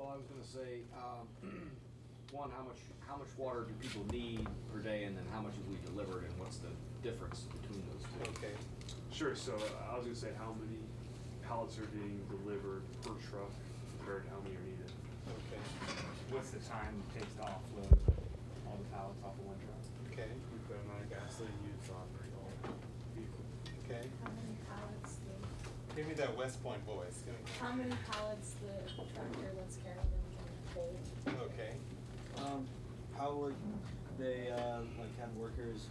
Well, I was gonna say, um, one, how much, how much water do people need per day, and then how much have we delivered, and what's the difference between those two? Okay, Sure, so uh, I was gonna say how many pallets are being delivered per truck compared to how many are needed. okay, What's the time it takes to offload all the pallets off of one truck? okay, We put a amount of gasoline used on the whole vehicle. okay. How many pallets the, Give me that West Point voice. Give me- how many pallets the tractor that's carrying them can hold? Okay, Um, how would they, uh, like have workers,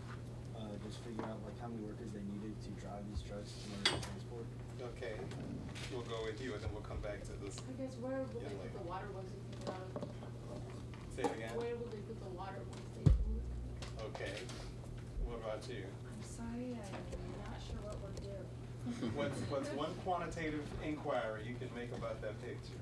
uh, just figure out like how many workers they needed to drive these trucks in order to transport? okay. We'll go with you and then we'll come back to this. I guess where will Yeah, they put the water once they put it out? Say it again. Where will they put the water once they? Okay. What about you? I'm sorry, I'm not sure what we're doing. What's, what's one quantitative inquiry you can make about that picture?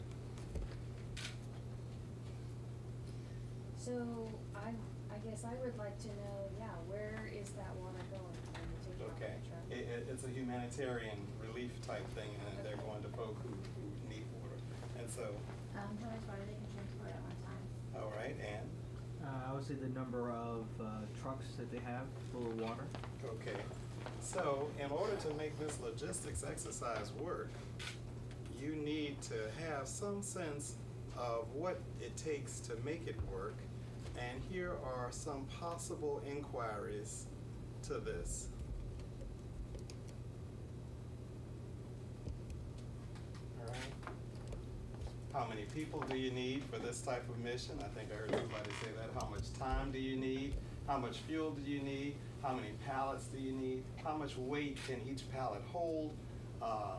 So I, I guess I would like to know, yeah, where is that water going when you take it off Okay, it, it, it's a humanitarian relief type thing, and they're going to folk who, who need water. And so, Um, how much water they can transport at one time? all right, and, Uh, I would say the number of uh, trucks that they have full of water. okay. So, in order to make this logistics exercise work, you need to have some sense of what it takes to make it work. And here are some possible inquiries to this. All right. How many people do you need for this type of mission? I think I heard somebody say that. How much time do you need? How much fuel do you need? How many pallets do you need? How much weight can each pallet hold? Uh,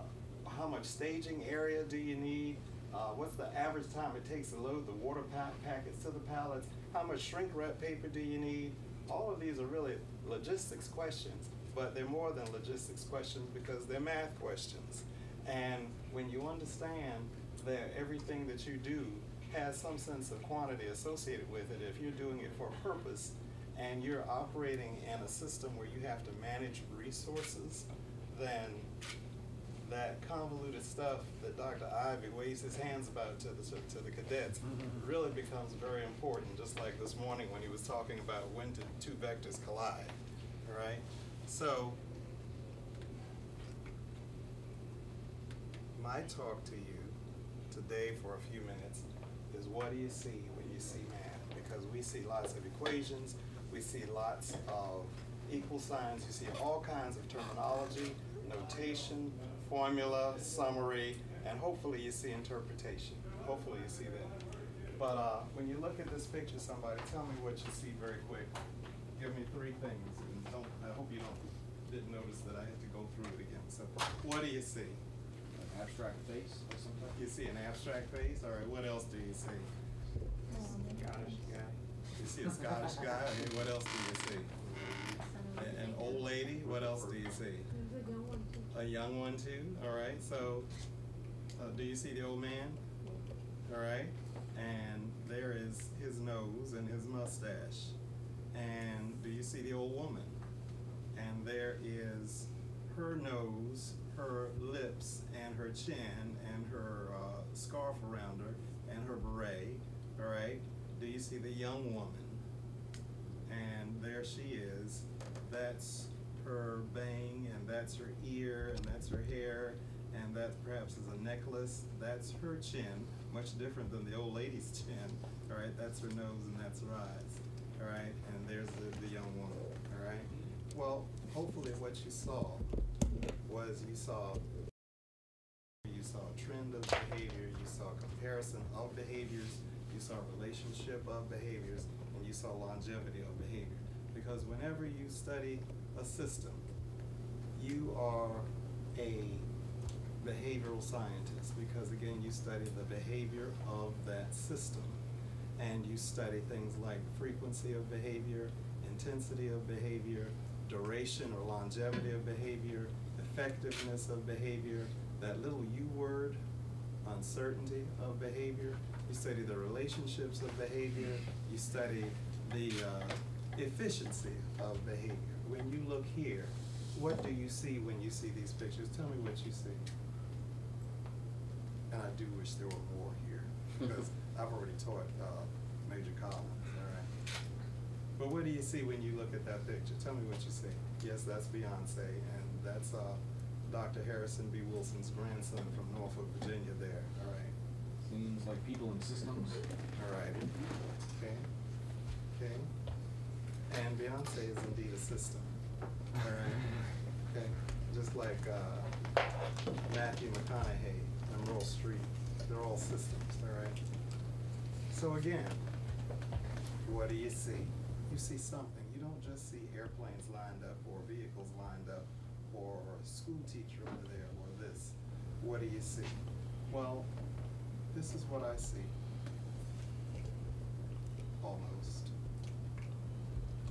how much staging area do you need? Uh, what's the average time it takes to load the water pa- packets to the pallets? How much shrink wrap paper do you need? All of these are really logistics questions, but they're more than logistics questions because they're math questions. And when you understand that everything that you do has some sense of quantity associated with it, if you're doing it for a purpose and you're operating in a system where you have to manage resources, then that convoluted stuff that Dr. Ivy waves his hands about to the, to the cadets mm-hmm. really becomes very important, just like this morning when he was talking about when did two vectors collide, all right? So, my talk to you today for a few minutes is what do you see when you see math? Because we see lots of equations, we see lots of equal signs, you see all kinds of terminology, notation, formula, summary, and hopefully you see interpretation. Hopefully you see that. But uh, when you look at this picture, somebody, tell me what you see very quick. Give me three things, and don't, I hope you don't, didn't notice that I had to go through it again. So, what do you see? An Abstract face or something? You see an abstract face? All right, what else do you see? Scottish guy. See a Scottish guy? Okay, what else do you see? An old lady? What else do you see? A young one too. A young one too? All right, so, uh, do you see the old man? All right, and there is his nose and his mustache. And do you see the old woman? And there is her nose, her lips, and her chin, and her uh, scarf around her, and her beret. All right, do you see the young woman? And there she is. That's her bang, and that's her ear, and that's her hair, and that perhaps is a necklace. That's her chin, much different than the old lady's chin. All right, that's her nose and that's her eyes. All right, and there's the, the young woman. All right. Well, hopefully, what you saw was you saw you saw a trend of behavior, you saw a comparison of behaviors, you saw relationship of behaviors, and you saw longevity of behavior. Because whenever you study a system, you are a behavioral scientist because again you study the behavior of that system and you study things like frequency of behavior, intensity of behavior, duration or longevity of behavior, effectiveness of behavior, that little U word, uncertainty of behavior. You study the relationships of behavior. You study the uh, efficiency of behavior. When you look here, what do you see when you see these pictures? Tell me what you see. And I do wish there were more here. because I've already taught, uh, Major Collins, all right? But what do you see when you look at that picture? Tell me what you see. Yes, that's Beyonce, and that's, uh, Dr. Harrison B. Wilson's grandson from Norfolk, Virginia there, all right? Seems like people and systems. All right, okay, okay. And Beyonce is indeed a system, all right? Okay, just like, uh, Matthew McConaughey and Meryl Streep, they're all systems, all right? So again, what do you see? You see something, you don't just see airplanes lined up or vehicles lined up or a school teacher over there or this. What do you see? Well, this is what I see. Almost.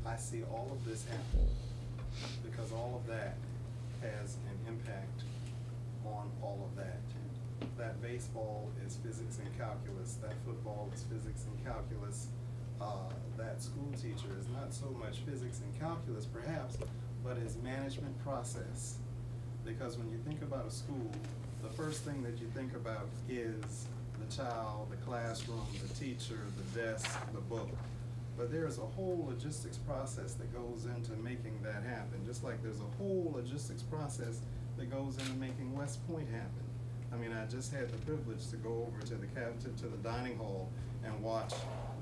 I see all of this happen because all of that has an impact on all of that. That baseball is physics and calculus, that football is physics and calculus. Uh, that school teacher is not so much physics and calculus perhaps, but is management process. Because when you think about a school, the first thing that you think about is the child, the classroom, the teacher, the desk, the book. But there's a whole logistics process that goes into making that happen, just like there's a whole logistics process that goes into making West Point happen. I mean, I just had the privilege to go over to the cab, to, the dining hall and watch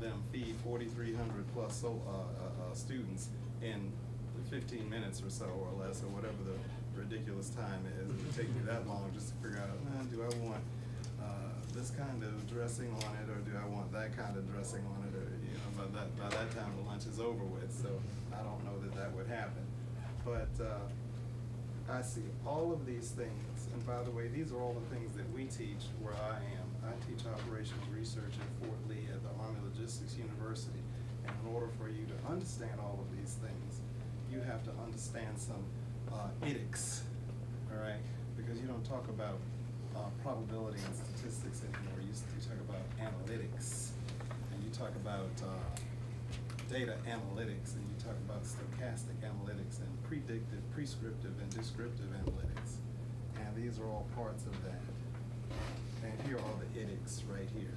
them feed forty-three hundred plus so, uh, uh, uh, students in fifteen minutes or so or less, or whatever the ridiculous time is. It would take me that long just to figure out, man, do I want, this kind of dressing on it, or do I want that kind of dressing on it, or, you know, by that, by that time the lunch is over with, so I don't know that that would happen. But, uh, I see all of these things, and by the way, these are all the things that we teach where I am. I teach operations research at Fort Lee at the Army Logistics University. And in order for you to understand all of these things, you have to understand some uh, ethics, all right? Because you don't talk about uh, probability and statistics anymore. You, you talk about analytics, and you talk about uh, data analytics, and you talk about stochastic analytics, and predictive, prescriptive, and descriptive analytics. And these are all parts of that. And here are all the ethics right here.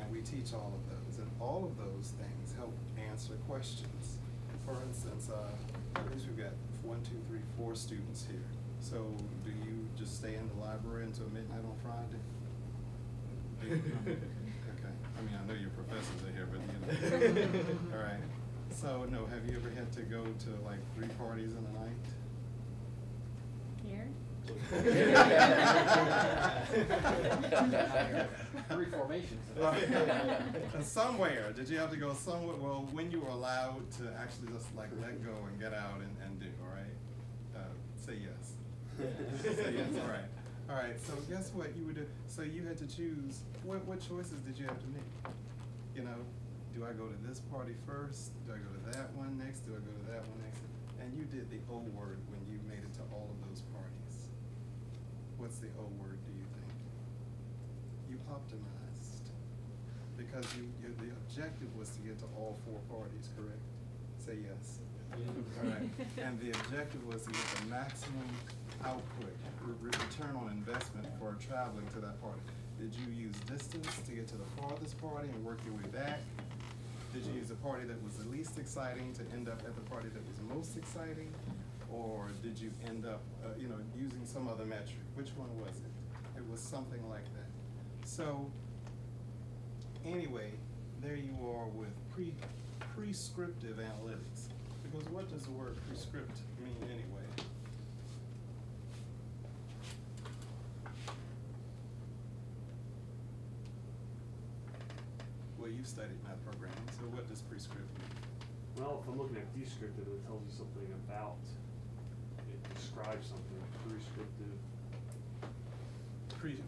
And we teach all of those, and all of those things help answer questions. For instance, uh, at least we've got one, two, three, four students here. So do you just stay in the library until midnight on Friday? Okay, I mean, I know your professors are here, but you know. All right, so, no, have you ever had to go to like three parties in a night? Here? Three formations. Somewhere, did you have to go somewhere, well, when you were allowed to actually just like let go and get out and, and do, all right? Uh, say yes. Say yes, all right. All right, so guess what you would do, so you had to choose, what, what choices did you have to make? You know, do I go to this party first? Do I go to that one next? Do I go to that one next? And you did the O word when you made it to all of those parties. What's the O word, do you think? You optimized. Because you, you, the objective was to get to all four parties, correct? Say yes. All right, and the objective was to get the maximum output, re- re- return on investment for traveling to that party. Did you use distance to get to the farthest party and work your way back? Did you use a party that was the least exciting to end up at the party that was most exciting? Or did you end up, uh, you know, using some other metric? Which one was it? It was something like that. So, anyway, there you are with pre, prescriptive analytics. Because what does the word prescript mean anyway? Well, you studied math programming, so what does prescript mean? Well, if I'm looking at descriptive, it tells you something about, it describes something, prescriptive. Pre,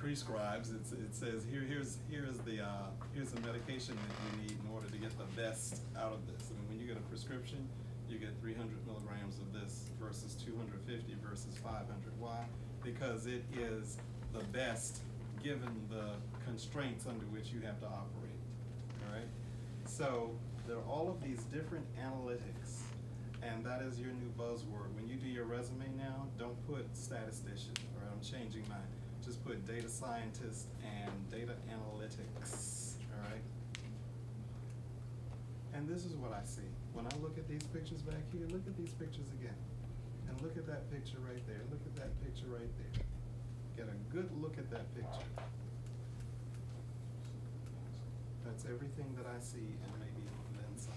prescribes, it's, it says, here, here's, here's the, uh, here's the medication that you need in order to get the best out of this. I mean, when you get a prescription, you get three hundred milligrams of this versus two hundred fifty versus five hundred. Why? Because it is the best, given the constraints under which you have to operate? So, there are all of these different analytics, and that is your new buzzword. When you do your resume now, don't put statistician, or I'm changing mine. just put data scientist and data analytics, all right? And this is what I see. When I look at these pictures back here, look at these pictures again. And look at that picture right there. Look at that picture right there. Get a good look at that picture. That's everything that I see and maybe then some.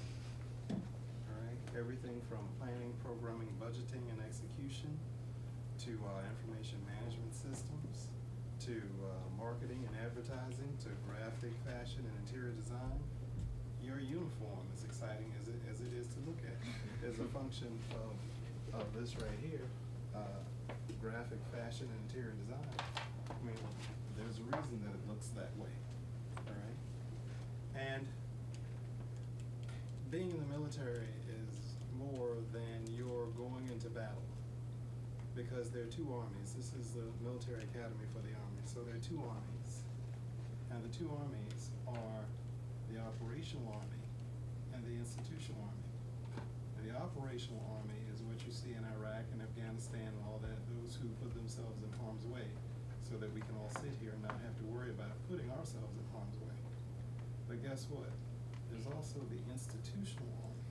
All right, everything from planning, programming, budgeting, and execution to uh, information management systems, to uh, marketing and advertising, to graphic, fashion, and interior design. Your uniform, as exciting as it, as it is to look at, is a function of, of this right here, uh, graphic, fashion, and interior design. I mean, there's a reason that it looks that way? And being in the military is more than your going into battle. Because there are two armies. This is the military academy for the army. So there are two armies. And the two armies are the operational army and the institutional army. And the operational army is what you see in Iraq and Afghanistan and all that, those who put themselves in harm's way so that we can all sit here and not have to worry about putting ourselves in harm's way. But guess what? There's also the institutional army.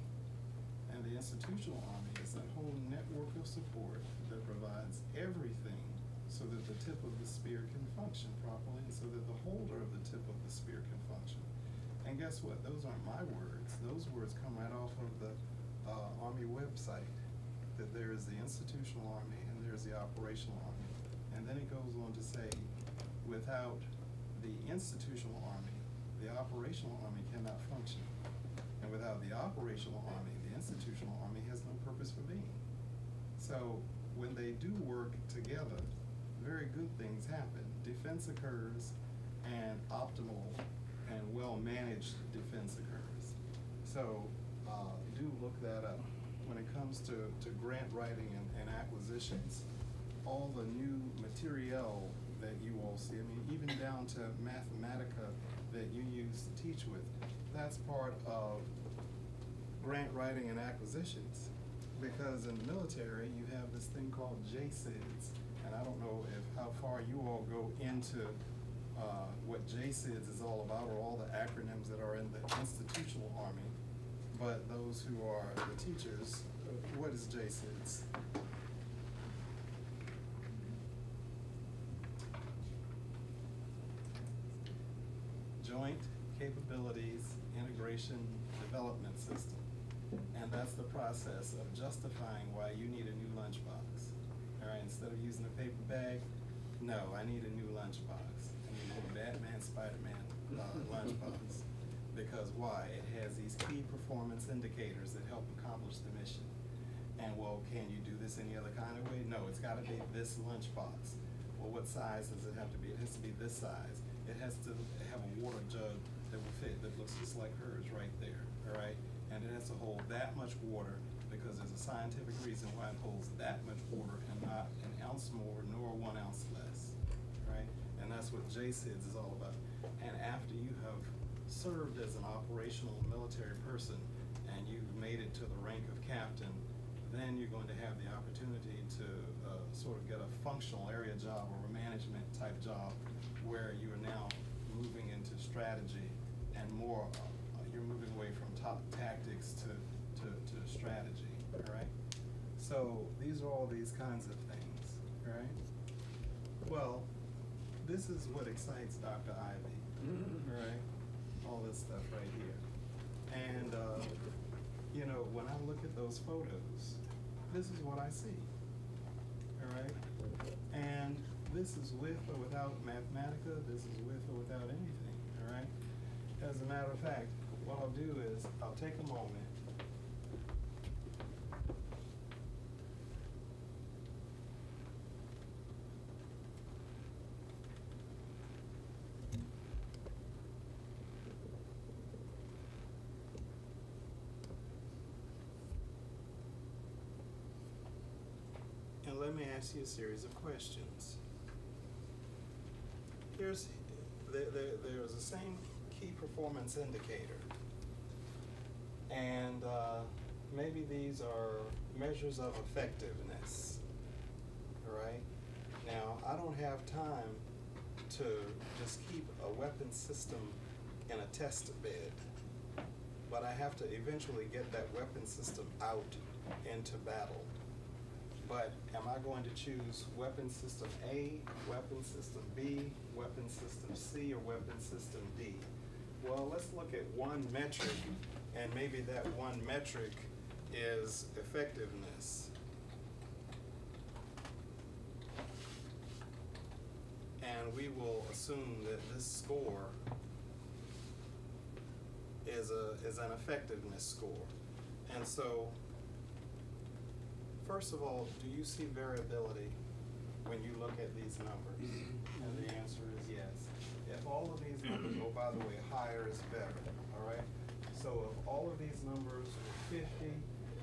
And the institutional army is that whole network of support that provides everything so that the tip of the spear can function properly and so that the holder of the tip of the spear can function. And guess what? Those aren't my words. Those words come right off of the uh, Army website. That there is the institutional army and there's the operational army. And then it goes on to say, without the institutional army, the operational army cannot function. And without the operational army, the institutional army has no purpose for being. So when they do work together, very good things happen. Defense occurs and optimal and well-managed defense occurs. So uh, do look that up. When it comes to, to grant writing and, and acquisitions, all the new materiel that you all see, I mean, even down to Mathematica that you use to teach with, that's part of grant writing and acquisitions. Because in the military, you have this thing called JCIDS, and I don't know if, how far you all go into uh, what JCIDS is all about, or all the acronyms that are in the institutional army. But those who are the teachers, what is JCIDS? Joint Capabilities Integration Development System. And that's the process of justifying why you need a new lunchbox. All right, instead of using a paper bag, no, I need a new lunchbox. I need a Batman, Spider-Man uh, lunchbox. Because why? It has these key performance indicators that help accomplish the mission. And well, can you do this any other kind of way? No, it's gotta be this lunchbox. Well, what size does it have to be? It has to be this size. It has to have a water jug that will fit, that looks just like hers right there, all right? And it has to hold that much water because there's a scientific reason why it holds that much water and not an ounce more nor one ounce less, right? And that's what JCIDS is all about. And after you have served as an operational military person and you've made it to the rank of captain, then you're going to have the opportunity to uh, sort of get a functional area job or a management type job where you are now moving into strategy and more, uh, you're moving away from top tactics to, to, to strategy, all right? So these are all these kinds of things, all right? Well, this is what excites Dr. Ivy, all right? All this stuff right here. And, uh, you know, when I look at those photos, this is what I see, all right? And this is with or without Mathematica, this is with or without anything, all right? As a matter of fact, what I'll do is, I'll take a moment. And let me ask you a series of questions. Here's, there, there, there's the same key performance indicator. And uh, maybe these are measures of effectiveness. All right? Now, I don't have time to just keep a weapon system in a test bed. But I have to eventually get that weapon system out into battle. But am I going to choose weapon system A, weapon system B, weapon system C, or weapon system D? Well, let's look at one metric, and maybe that one metric is effectiveness. And we will assume that this score is a, is an effectiveness score. And so, first of all, do you see variability when you look at these numbers? And the answer is yes. If all of these numbers, oh, by the way, higher is better, all right? So if all of these numbers were fifty,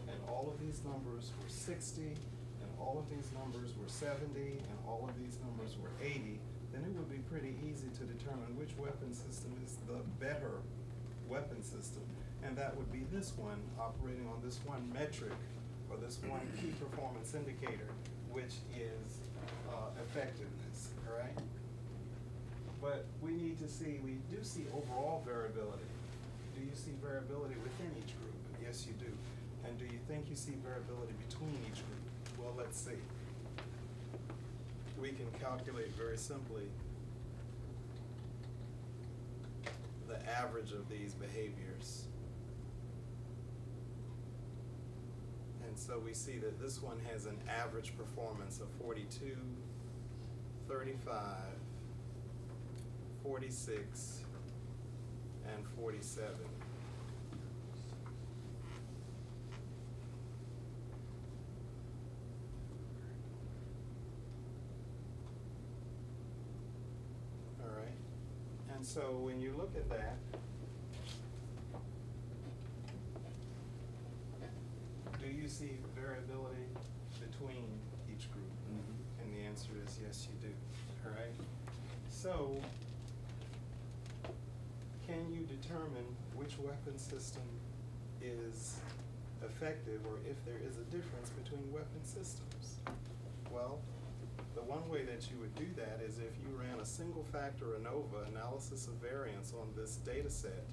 and all of these numbers were sixty, and all of these numbers were seventy, and all of these numbers were eighty, then it would be pretty easy to determine which weapon system is the better weapon system. And that would be this one, operating on this one metric, or this one key performance indicator, which is, uh, effectiveness, all right? But we need to see, we do see overall variability. Do you see variability within each group? Yes, you do. And do you think you see variability between each group? Well, let's see. We can calculate very simply the average of these behaviors. And so we see that this one has an average performance of 42, 35, 46, and 47. All right. And so when you look at that, do you see variability between each group? Mm-hmm. And the answer is yes, you do. All right. So can you determine which weapon system is effective or if there is a difference between weapon systems? Well, the one way that you would do that is if you ran a single factor ANOVA analysis of variance on this data set,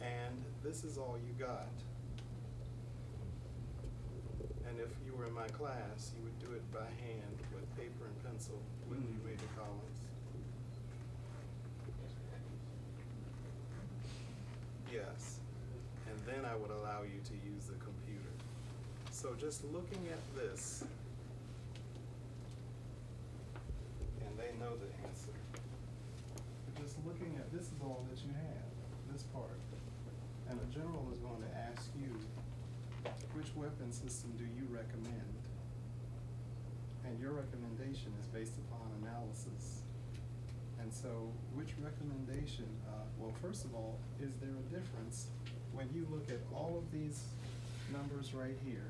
and this is all you got. And if you were in my class, you would do it by hand with paper and pencil, wouldn't you, the columns. Yes, and then I would allow you to use the computer. So just looking at this, and they know the answer. Just looking at, this is all that you have, this part. And the general is going to ask you, which weapon system do you recommend? And your recommendation is based upon analysis. And so, which recommendation, uh, well, first of all, is there a difference when you look at all of these numbers right here?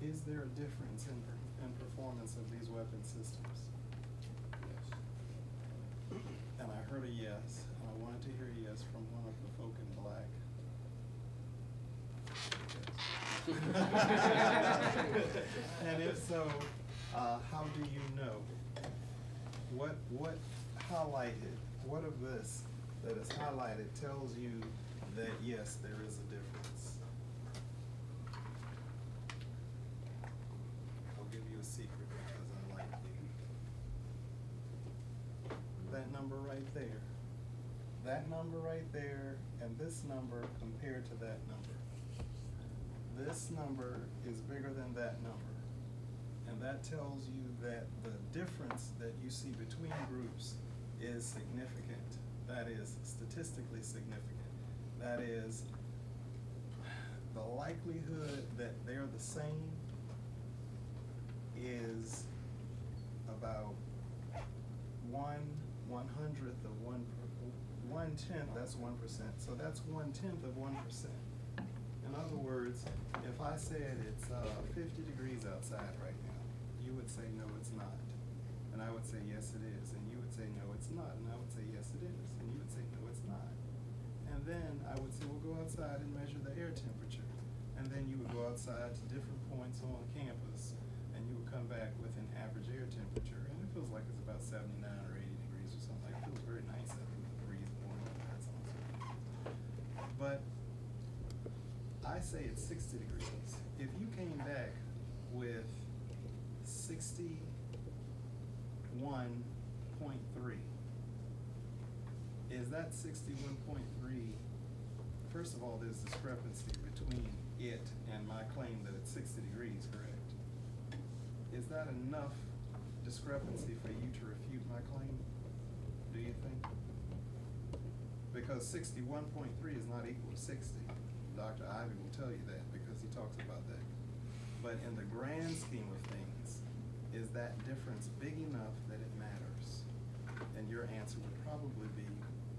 Is there a difference in, per- in performance of these weapon systems? Yes. And I heard a yes, and I wanted to hear a yes from one of the folk in black. And if so, uh, how do you know? What, what highlighted, what of this that is highlighted tells you that yes, there is a difference? I'll give you a secret because I like you. That number right there, that number right there, and this number compared to that number. This number is bigger than that number. And that tells you that the difference that you see between groups is significant. That is statistically significant. That is, the likelihood that they're the same is about one one hundredth of one, one tenth, that's one percent. So that's one tenth of one percent. In other words, if I said it's uh, fifty degrees outside right now, you would say, no, it's not. And I would say, yes, it is. And you would say, no, it's not. And I would say, yes, it is. And you would say, no, it's not. And then I would say, well, go outside and measure the air temperature. And then you would go outside to different points on campus, and you would come back with an average air temperature, and it feels like it's about seventy-nine or eighty degrees or something, it feels very nice. But I say it's sixty degrees. If you came back with sixty-one point three, is that 61.3, first of all, there's discrepancy between it and my claim that it's sixty degrees, correct? Is that enough discrepancy for you to refute my claim, do you think? Because sixty-one point three is not equal to sixty. Dr. Ivy will tell you that because he talks about that. But in the grand scheme of things, is that difference big enough that it matters? And your answer would probably be,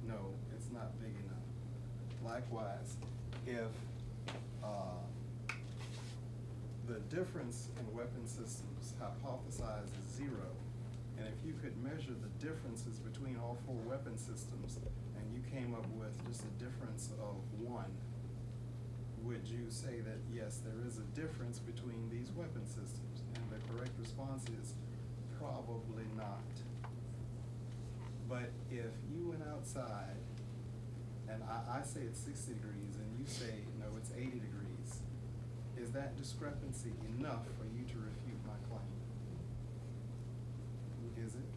no, it's not big enough. Likewise, if, uh, the difference in weapon systems hypothesized is zero, and if you could measure the differences between all four weapon systems, and you came up with just a difference of one, would you say that, yes, there is a difference between these weapon systems? And the correct response is probably not. But if you went outside, and I, I say it's sixty degrees, and you say, no, it's eighty degrees, is that discrepancy enough for you to refute my claim? Is it?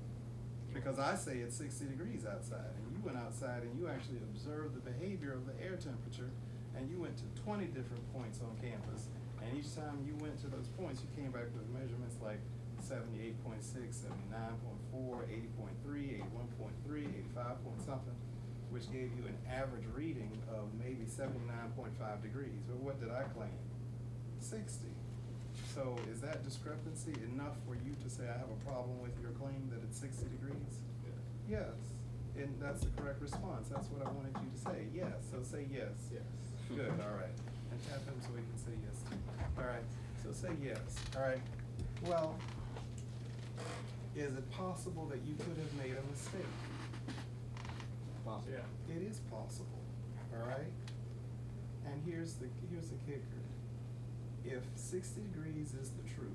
Because I say it's sixty degrees outside, and you went outside and you actually observed the behavior of the air temperature, and you went to twenty different points on campus, and each time you went to those points, you came back with measurements like 78.6, 79.4, 80.3, 81.3, 85 point something, which gave you an average reading of maybe seventy-nine point five degrees, but what did I claim? Sixty. So is that discrepancy enough for you to say I have a problem with your claim that it's sixty degrees? Yes, and that's the correct response, that's what I wanted you to say, yes, so say yes. Yes. Good, all right, and tap him so he can say yes. All right, so say yes, all right. Well, is it possible that you could have made a mistake? Possible. Yeah. It is possible, all right? And here's the, here's the kicker. If sixty degrees is the truth,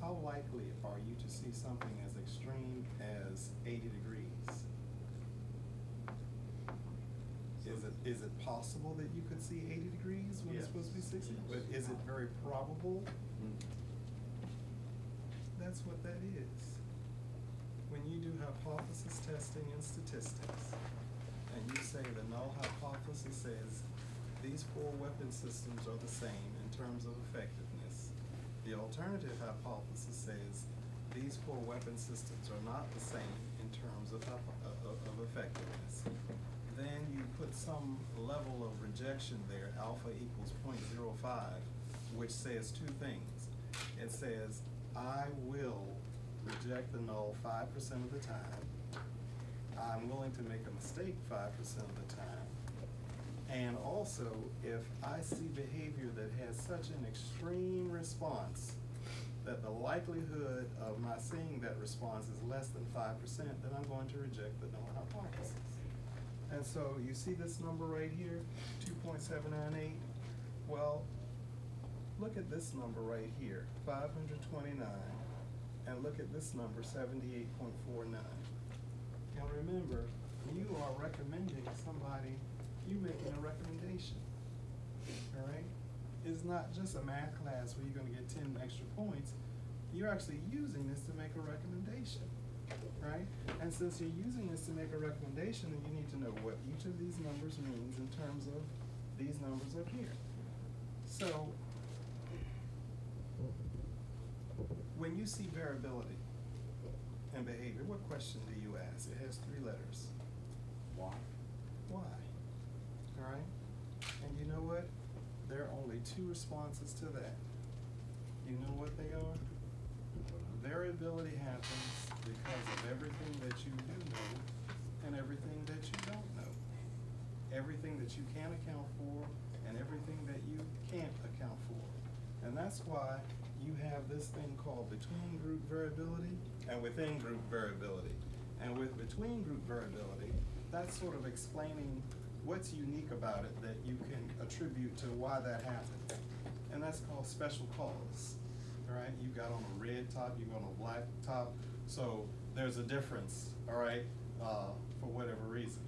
how likely are you to see something as extreme as eighty degrees? Is it, is it possible that you could see eighty degrees when it's Yes. supposed to be sixty? Yes. But is it very probable? Mm. That's what that is. When you do hypothesis testing in statistics, and you say the null hypothesis says these four weapon systems are the same in terms of effectiveness. The alternative hypothesis says these four weapon systems are not the same in terms of, hypo- of, of effectiveness. Then you put some level of rejection there, alpha equals 0.05, which says two things. It says, I will reject the null five percent of the time. I'm willing to make a mistake five percent of the time. And also, if I see behavior that has such an extreme response, that the likelihood of my seeing that response is less than five percent, then I'm going to reject the null hypothesis. And so you see this number right here, two point seven nine eight? Well, look at this number right here, five hundred twenty-nine, and look at this number, seventy-eight point four nine. Now remember, you are recommending somebody, you making a recommendation, all right? It's not just a math class where you're gonna get ten extra points, you're actually using this to make a recommendation, right? And since you're using this to make a recommendation, then you need to know what each of these numbers means in terms of these numbers up here. So, when you see variability in behavior, what question do you ask? It has three letters. Why? Why? All right? And you know what? There are only two responses to that. You know what they are? Variability happens because of everything that you do know and everything that you don't know. Everything that you can account for and everything that you can't account for. And that's why you have this thing called between group variability and within group variability. And with between group variability, that's sort of explaining what's unique about it that you can attribute to why that happened. And that's called special cause. all right? You got on a red top, you got on a black top, so there's a difference, all right, uh, for whatever reason.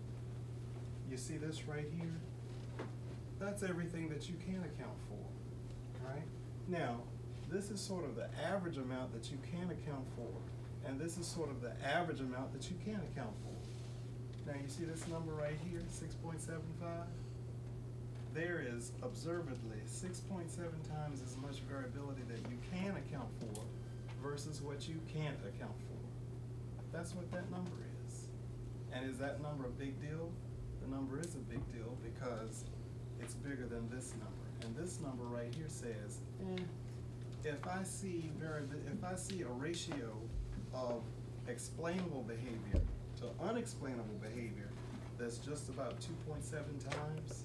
You see this right here? That's everything that you can account for, all right? Now, this is sort of the average amount that you can account for, and this is sort of the average amount that you can account for. Now, you see this number right here, six point seven five? There is observedly six point seven times as much variability that you can account for versus what you can't account for. That's what that number is. And is that number a big deal? The number is a big deal because it's bigger than this number. And this number right here says, eh, if I see if I see a ratio of explainable behavior to unexplainable behavior that's just about two point seven times,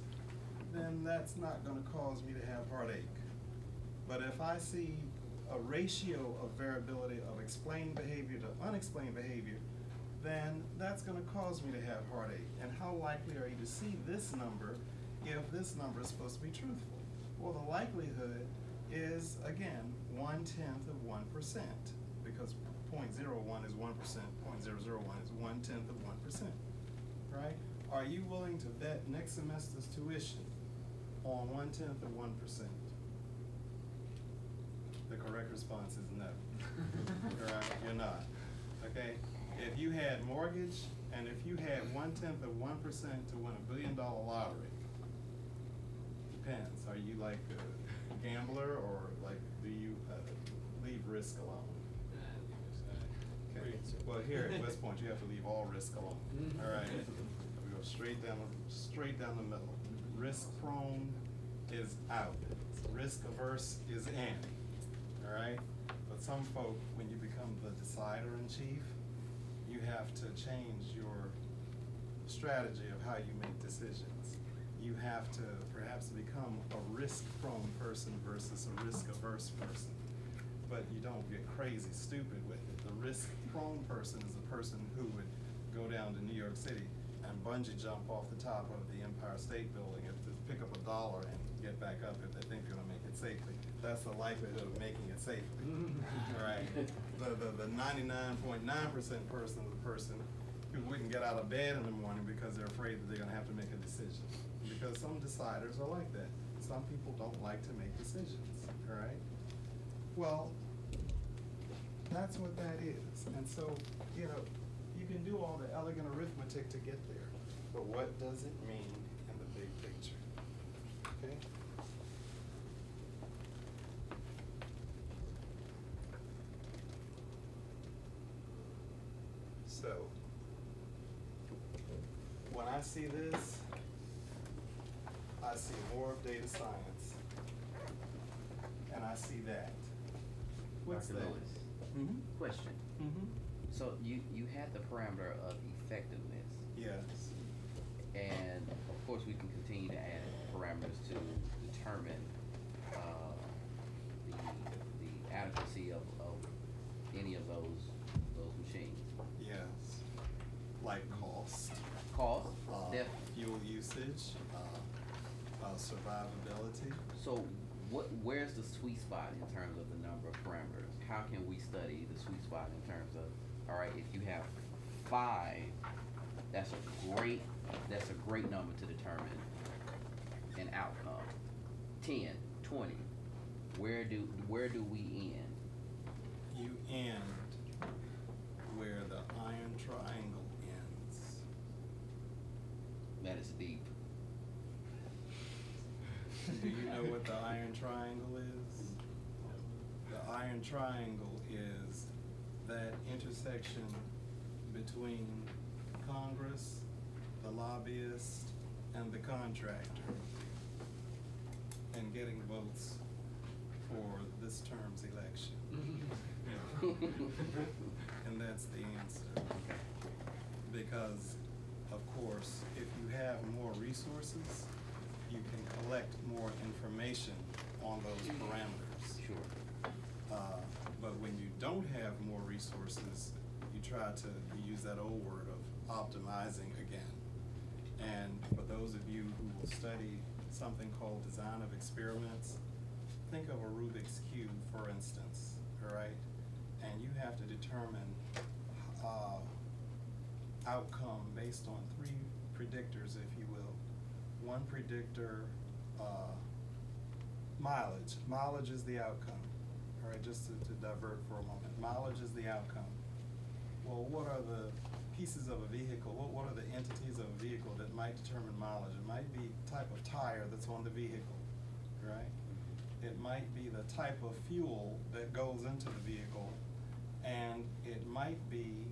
then that's not gonna cause me to have heartache. But if I see a ratio of variability of explained behavior to unexplained behavior, then that's gonna cause me to have heartache. And how likely are you to see this number if this number is supposed to be truthful? Well, the likelihood is, again, one tenth of one percent, because 0.01 is one percent, 0.001 is one tenth of one percent, right? Are you willing to bet next semester's tuition on one tenth of one percent? The correct response is no. You're not, okay? If you had mortgage, and if you had one tenth of one percent to win a billion dollar lottery, depends, are you like a gambler, or like, do you, uh, leave risk alone? Okay, well, here at West Point, you have to leave all risk alone, all right? We go straight down, straight down the middle. Risk prone is out, risk averse is in, all right? But some folk, when you become the decider in chief, you have to change your strategy of how you make decisions. You have to perhaps become a risk-prone person versus a risk-averse person. But you don't get crazy stupid with it. The risk-prone person is the person who would go down to New York City and bungee jump off the top of the Empire State Building to pick up a dollar and get back up if they think they're gonna make it safely. That's the likelihood of making it safely, mm-hmm. right? The, the, the ninety-nine point nine percent person is the person who wouldn't get out of bed in the morning because they're afraid that they're gonna have to make a decision. Because some deciders are like that. Some people don't like to make decisions, all right? Well, that's what that is. And so, you know, you can do all the elegant arithmetic to get there, but what does it mean in the big picture? Okay? So, when I see this, I see more of data science, and I see that. What's Dr. that? Lewis, Mm-hmm. question. Mm-hmm. So you, you had the parameter of effectiveness, Yes. and of course, we can continue to add parameters to determine, uh, the, the adequacy of, fuel usage, uh, survivability. so what, where's the sweet spot in terms of the number of parameters? How can we study the sweet spot in terms of, all right, if you have five, that's a great, that's a great number to determine an outcome. Ten, twenty, where do, where do we end? You end where the iron triangle. That is deep. Do you know what the iron triangle is? The iron triangle is that intersection between Congress, the lobbyist, and the contractor. And getting votes for this term's election. And that's the answer. Because, of course, if you have more resources, you can collect more information on those parameters. Sure. Uh, but when you don't have more resources, you try to, use that old word of optimizing again. And for those of you who will study something called design of experiments, think of a Rubik's Cube, for instance, all right? And you have to determine, uh, outcome based on three predictors, if you will. One predictor, uh, mileage. Mileage is the outcome. All right, just to, to divert for a moment. Mileage is the outcome. Well, what are the pieces of a vehicle? What, what are the entities of a vehicle that might determine mileage? It might be type of tire that's on the vehicle, right? It might be the type of fuel that goes into the vehicle, and it might be,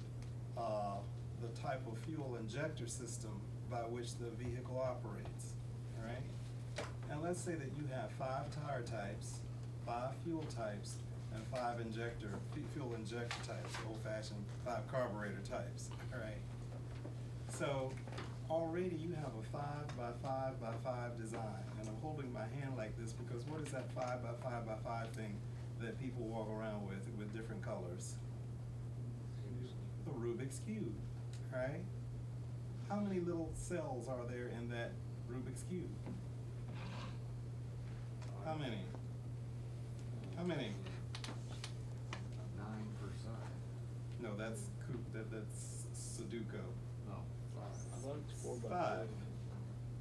uh, the type of fuel injector system by which the vehicle operates, all right? And let's say that you have five tire types, five fuel types, and five injector, fuel injector types, old fashioned, five carburetor types, all right? So already you have a five by five by five design, and I'm holding my hand like this because what is that five by five by five thing that people walk around with, with different colors? The Rubik's Cube, right? How many little cells are there in that Rubik's Cube? How many? How many? Nine per side. No, that's Ku- that, that's Sudoku. No, five. I thought it's four by Five.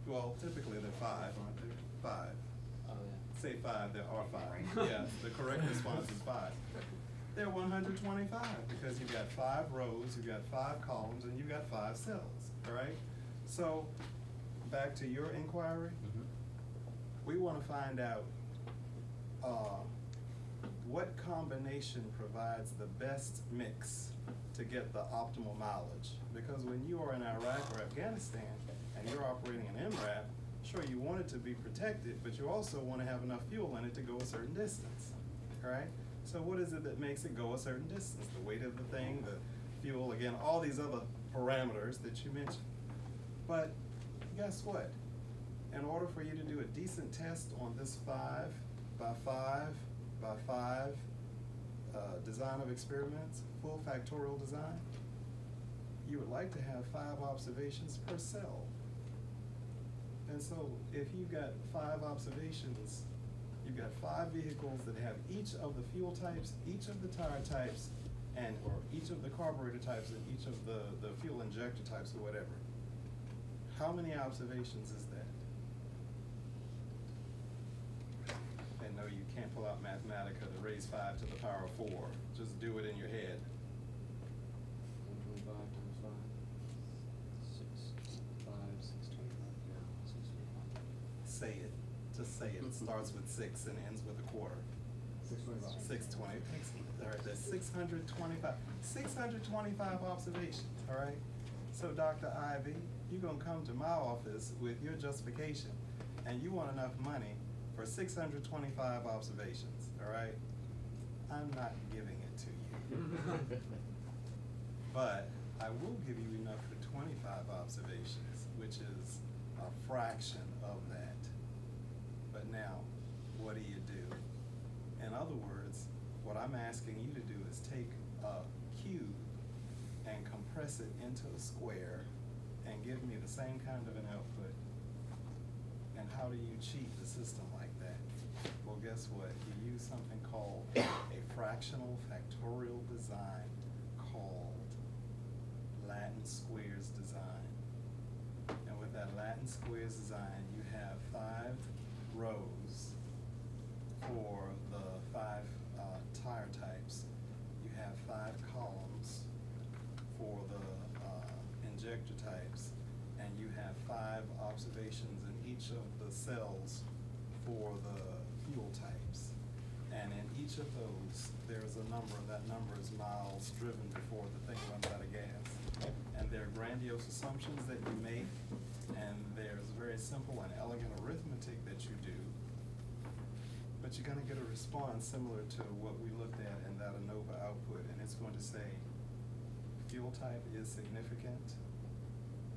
four. Well, typically they're five, aren't they? Five. Oh, yeah. Say five, there are five. Yes, the correct response is five. They're one hundred twenty-five because you've got five rows, you've got five columns, and you've got five cells, all right? So, back to your inquiry, we wanna find out, uh, what combination provides the best mix to get the optimal mileage? Because when you are in Iraq or Afghanistan and you're operating an MRAP, sure, you want it to be protected, but you also wanna have enough fuel in it to go a certain distance, alright? So what is it that makes it go a certain distance? The weight of the thing, the fuel, again, all these other parameters that you mentioned. But guess what? In order for you to do a decent test on this five by five by five uh, design of experiments, full factorial design, you would like to have five observations per cell. And so if you've got five observations, you've got five vehicles that have each of the fuel types, each of the tire types, and, or each of the carburetor types and each of the, the fuel injector types or whatever. How many observations is that? And no, you can't pull out Mathematica to raise five to the power of four. Just do it in your head. One twenty-five times five. Six, five, six twenty-five. Yeah. Six twenty-five. Say it. Just say it. It starts with six and ends with a quarter. 625. 620. All right, that's six hundred twenty-five, six hundred twenty-five observations, all right? So Dr. Ivy, you're gonna come to my office with your justification, and you want enough money for six hundred twenty-five observations, all right? I'm not giving it to you. But I will give you enough for twenty-five observations, which is a fraction of that. But now, what do you do? In other words, what I'm asking you to do is take a cube and compress it into a square and give me the same kind of an output. And how do you cheat the system like that? Well, guess what? You use something called a fractional factorial design called Latin squares design. And with that Latin squares design, you have five rows for the five uh, tire types. You have five columns for the uh, injector types, and you have five observations in each of the cells for the fuel types. And in each of those, there's a number, that number is miles driven before the thing runs out of gas. And there are grandiose assumptions that you make, and there's very simple and elegant arithmetic that you do. But you're gonna get a response similar to what we looked at in that ANOVA output, and it's going to say, fuel type is significant,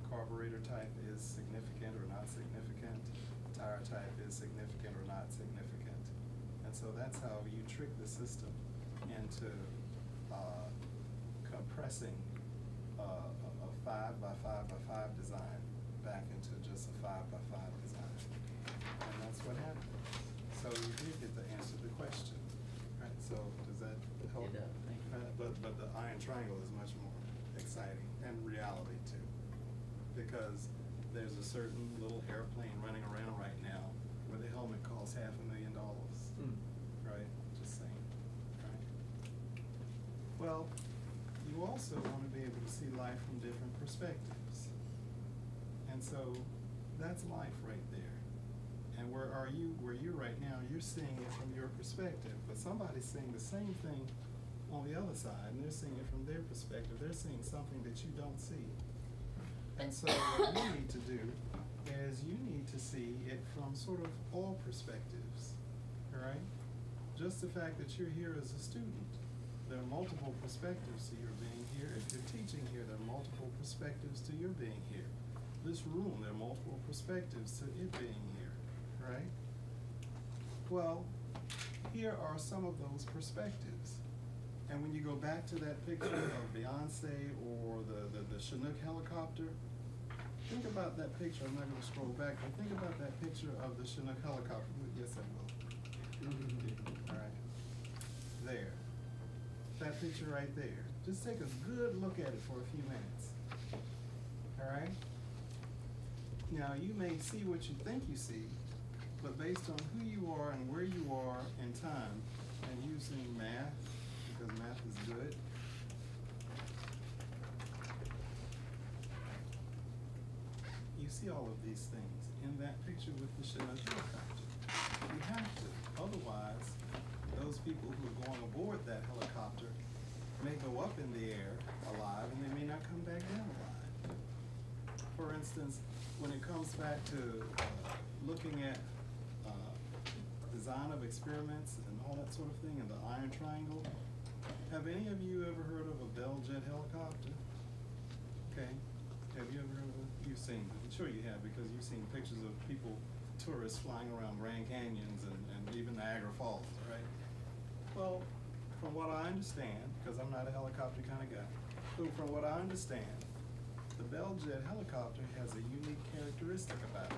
carburetor type is significant or not significant, tire type is significant or not significant. And so that's how you trick the system into, uh, compressing, uh, a five by five by five design back into just a five by five design. And that's what happened. So you did get to answer to the question, right? So does that help? It does, thank you. Uh, But, but the iron triangle is much more exciting and reality too. Because there's a certain little airplane running around right now where the helmet costs half a million dollars. Hmm. Right, just saying, right? Well, you also wanna be able to see life from different perspectives. And so, that's life right there. And where are you, where you're right now, you're seeing it from your perspective, but somebody's seeing the same thing on the other side, and they're seeing it from their perspective, they're seeing something that you don't see. And so what you need to do is you need to see it from sort of all perspectives, all right? Just the fact that you're here as a student, there are multiple perspectives to your being here. If you're teaching here, there are multiple perspectives to your being here. This room, there are multiple perspectives to it being here, right? Well, here are some of those perspectives. And when you go back to that picture of Beyonce or the, the, the Chinook helicopter, think about that picture. I'm not gonna scroll back, but think about that picture of the Chinook helicopter. Yes, I will. All right. There. That picture right there. Just take a good look at it for a few minutes. All right? Now, you may see what you think you see, but based on who you are and where you are in time, and using math, because math is good. You see all of these things in that picture with the Chinook helicopter. You have to, otherwise, those people who are going aboard that helicopter may go up in the air alive and they may not come back down alive. For instance, when it comes back to uh, looking at uh, design of experiments and all that sort of thing and the iron triangle, have any of you ever heard of a Bell Jet helicopter? Okay, have you ever heard of it? You've seen it, I'm sure you have, because you've seen pictures of people, tourists flying around Grand Canyons and, and even Niagara Falls, right? Well, from what I understand, because I'm not a helicopter kind of guy, so from what I understand, the Bell Jet helicopter has a unique characteristic about it.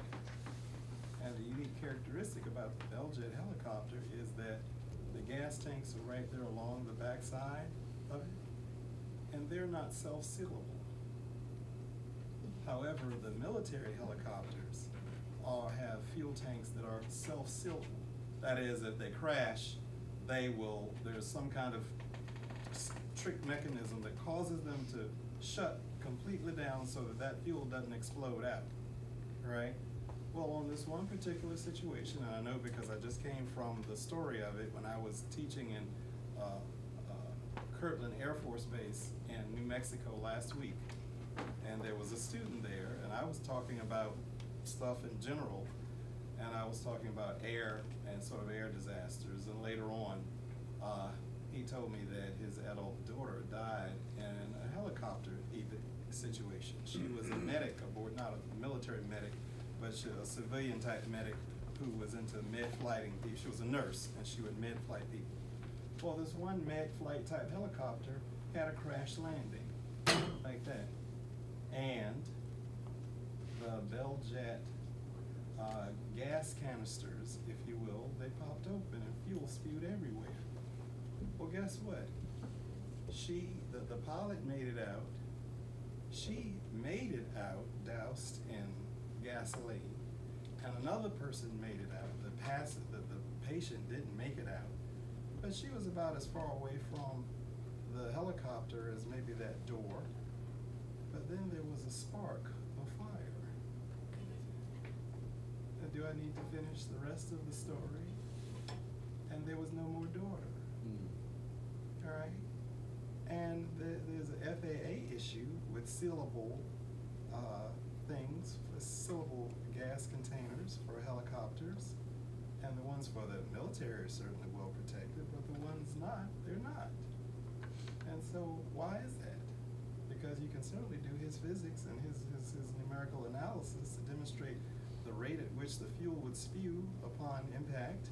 And the unique characteristic about the Bell Jet helicopter is that the gas tanks are right there along the backside of it, and they're not self-sealable. However, the military helicopters all have fuel tanks that are self-sealable. That is, if they crash, they will, there's some kind of trick mechanism that causes them to shut completely down so that that fuel doesn't explode out, right? Well, on this one particular situation, and I know because I just came from the story of it when I was teaching in uh, uh, Kirtland Air Force Base in New Mexico last week. And there was a student there, and I was talking about stuff in general, and I was talking about air and sort of air disasters. And later on, uh, he told me that his adult daughter died in a helicopter situation. She was a medic aboard, not a military medic, but she, a civilian type medic who was into med flighting. She was a nurse, and she would med flight people. Well, this one med flight type helicopter had a crash landing like that. And the Bell Jet uh, gas canisters, if you will, they popped open and fuel spewed everywhere. Well, guess what? She, the, the pilot made it out. She made it out doused in gasoline. And another person made it out. The pass, the, the patient didn't make it out. But she was about as far away from the helicopter as maybe that door. But then there was a spark of fire. Uh, Do I need to finish the rest of the story? And there was no more daughter. Hmm. All right. And there's a FAA issue with sealable uh, things, for sealable gas containers for helicopters. And the ones for the military are certainly well protected, but the ones not, they're not. And so, why is that? Because you can certainly do his physics and his, his, his numerical analysis to demonstrate the rate at which the fuel would spew upon impact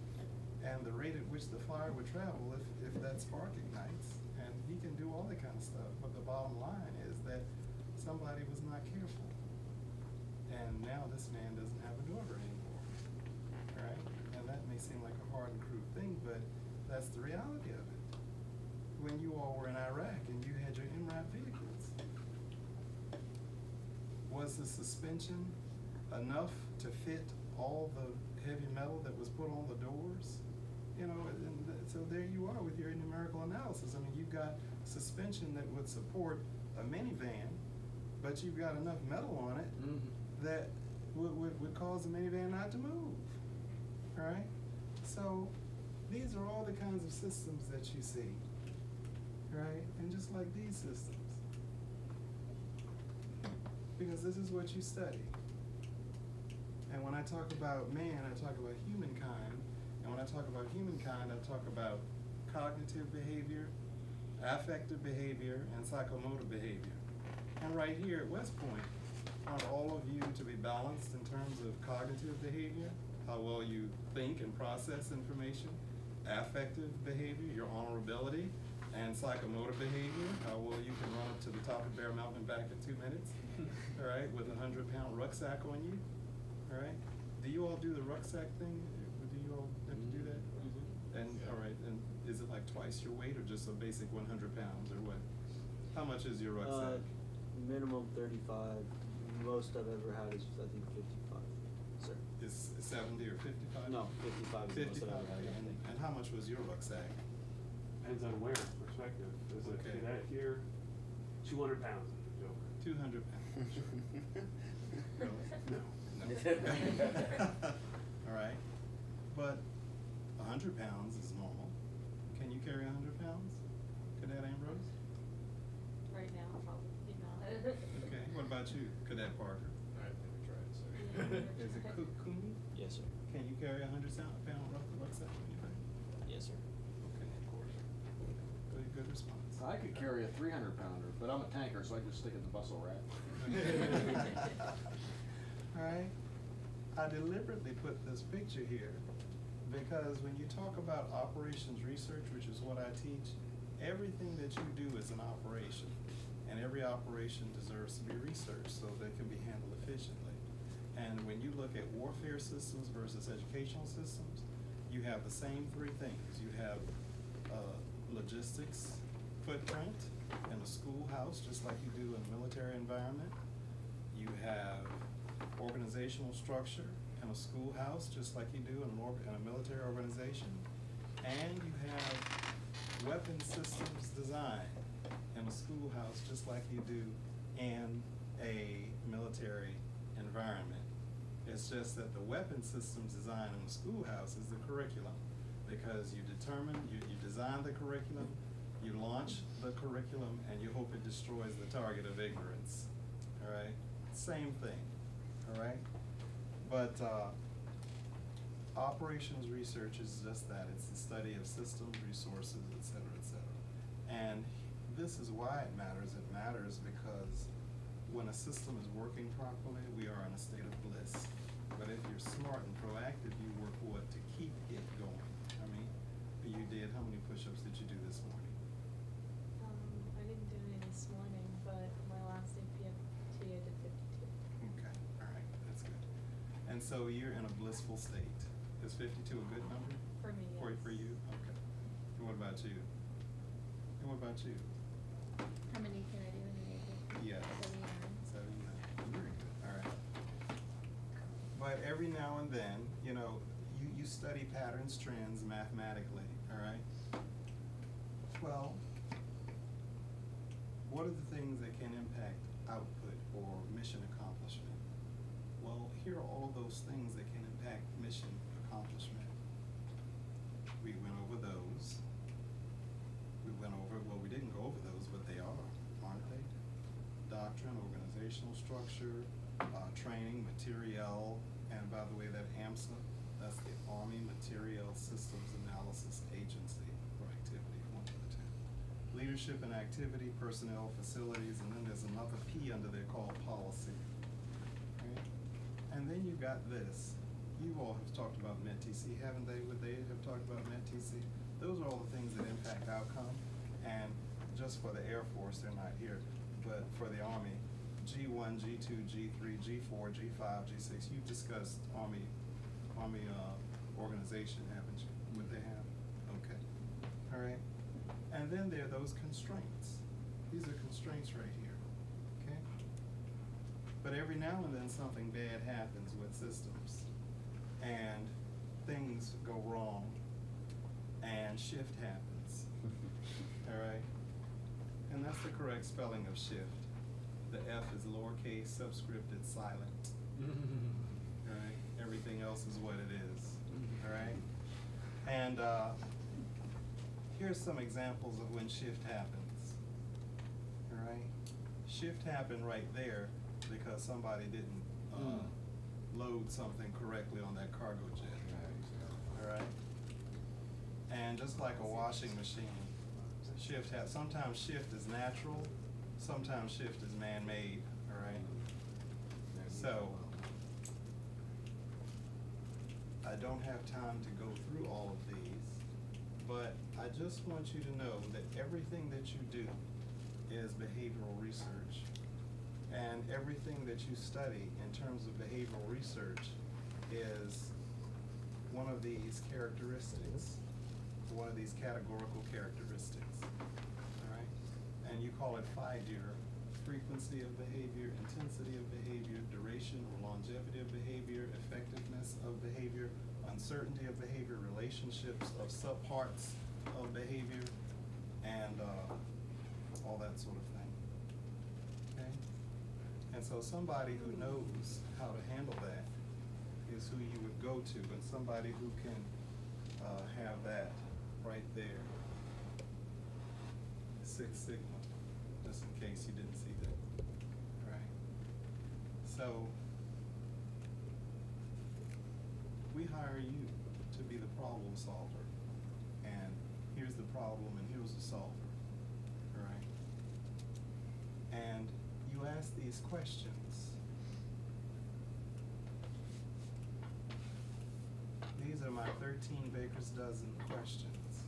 and the rate at which the fire would travel if, if that spark ignites. He can do all that kind of stuff, but the bottom line is that somebody was not careful. And now this man doesn't have a daughter anymore, right? And that may seem like a hard and crude thing, but that's the reality of it. When you all were in Iraq and you had your MRAP vehicles, was the suspension enough to fit all the heavy metal that was put on the doors? You know, and th- so there you are with your numerical analysis. I mean, you've got suspension that would support a minivan, but you've got enough metal on it Mhm. that would, would, would cause the minivan not to move. Alright? So these are all the kinds of systems that you see. Right? And just like these systems. Because this is what you study. And when I talk about man, I talk about humankind. And when I talk about humankind, I talk about cognitive behavior, affective behavior, and psychomotor behavior. And right here at West Point, I want all of you to be balanced in terms of cognitive behavior, how well you think and process information, affective behavior, your honorability, and psychomotor behavior, how well you can run up to the top of Bear Mountain and back in two minutes, all right, with a hundred pound rucksack on you, all right? Do you all do the rucksack thing? Do you all have to do that? And, all right, and is it like twice your weight or just a basic one hundred pounds or what? How much is your rucksack? Uh, minimum thirty-five, most I've ever had is, I think, fifty-five, sir. Is seventy or fifty-five? No, fifty-five is the most I've ever had, and, and how much was your rucksack? Depends on where, perspective. Is a Okay. cadet here, two hundred pounds is a joke. Two hundred pounds. Really? No. No. All right, but a hundred pounds is normal. Can you carry a hundred pounds, Cadet Ambrose? Right now, probably not. Okay, what about you, Cadet Parker? I've never tried, so. Is it Ku- Kumi? Yes, sir. Can you carry a hundred pound pound ruck- rucksack on your back? Yes, sir. Okay, of course. Good, good response. I could carry a three hundred pounder, but I'm a tanker, so I just stick it in the bustle rack. Alright, I deliberately put this picture here because when you talk about operations research, which is what I teach, everything that you do is an operation. And every operation deserves to be researched so that it can be handled efficiently. And when you look at warfare systems versus educational systems, you have the same three things. You have logistics footprint in a schoolhouse, just like you do in a military environment. You have organizational structure in a schoolhouse, just like you do in an in a military organization. And you have weapon systems design in a schoolhouse, just like you do in a military environment. It's just that the weapon systems design in the schoolhouse is the curriculum. Because you determine, you, you design the curriculum, you launch the curriculum, and you hope it destroys the target of ignorance. All right? Same thing. All right? But uh, operations research is just that it's the study of systems, resources, et cetera, et cetera. And this is why it matters. It matters because when a system is working properly, we are in a state of bliss. But if you're smart and proactive, you work what? To keep it going. I mean, you did, how many push-ups did you do this morning? Um, I didn't do any this morning, but my last APFT I did fifty-two. Okay, all right, that's good. And so you're in a blissful state. Is fifty-two a good number? For me, For, yes. for you? Okay. And what about you? And what about you? How many can I do in an APFT? Yeah. Seventy-nine. Seventy-nine. Very good, all right. But every now and then, you know, you, you study patterns, trends mathematically, all right? Well, what are the things that can impact output or mission accomplishment? Well, here are all those things that can impact mission accomplishment. We went over those. We went over, well, we didn't go over those, but they are, aren't they? Doctrine, organizational structure, uh, training, materiel, and by the way, that AMSA, that's the Army Materiel Systems Analysis Agency for activity, one of the two. Leadership and activity, personnel, facilities, and then there's another P under there called policy. And then you got this. You all have talked about METTC, haven't they? Would they have talked about METTC? Those are all the things that impact outcome. And just for the Air Force, they're not here, but for the Army, G one, G two, G three, G four, G five, G six, you've discussed Army, Army, uh, organization, haven't you? Would they have? Okay. All right. And then there are those constraints. These are constraints right here. But every now and then something bad happens with systems and things go wrong and shift happens. All right? And that's the correct spelling of shift. The F is lowercase, subscripted, silent. All right? Everything else is what it is. All right? And uh, here's some examples of when shift happens. All right? Shift happened right there because somebody didn't uh, Mm. load something correctly on that cargo jet. All right? And just like a washing machine, shift has, sometimes shift is natural, sometimes shift is man-made, all right? So, I don't have time to go through all of these, but I just want you to know that everything that you do is behavioral research. And everything that you study in terms of behavioral research is one of these characteristics, one of these categorical characteristics, all right? And you call it FIDEAR, frequency of behavior, intensity of behavior, duration or longevity of behavior, effectiveness of behavior, uncertainty of behavior, relationships of subparts of behavior, and, uh, all that sort of? And so somebody who knows how to handle that is who you would go to, and somebody who can, uh, have that right there. Six Sigma, just in case you didn't see that. Right? So, we hire you to be the problem solver. And here's the problem and here's the solver. All right? And you ask these questions. These are my thirteen baker's dozen questions.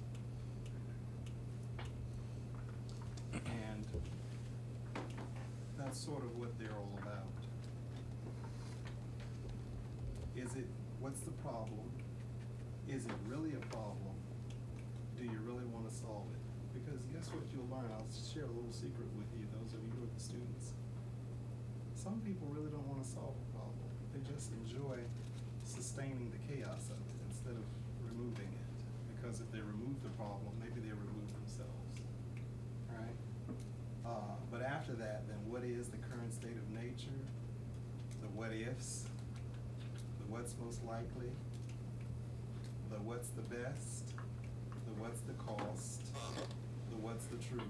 And that's sort of what they're all about. Is it, what's the problem? Is it really a problem? Do you really wanna solve it? Because guess what you'll learn, I'll share a little secret with you, those of you who are the students. Some people really don't wanna solve a problem, they just enjoy sustaining the chaos of it instead of removing it. Because if they remove the problem, maybe they remove themselves, alright? Uh, but after that, then what is the current state of nature? The what ifs? The what's most likely? The what's the best? The what's the cost? The what's the truth?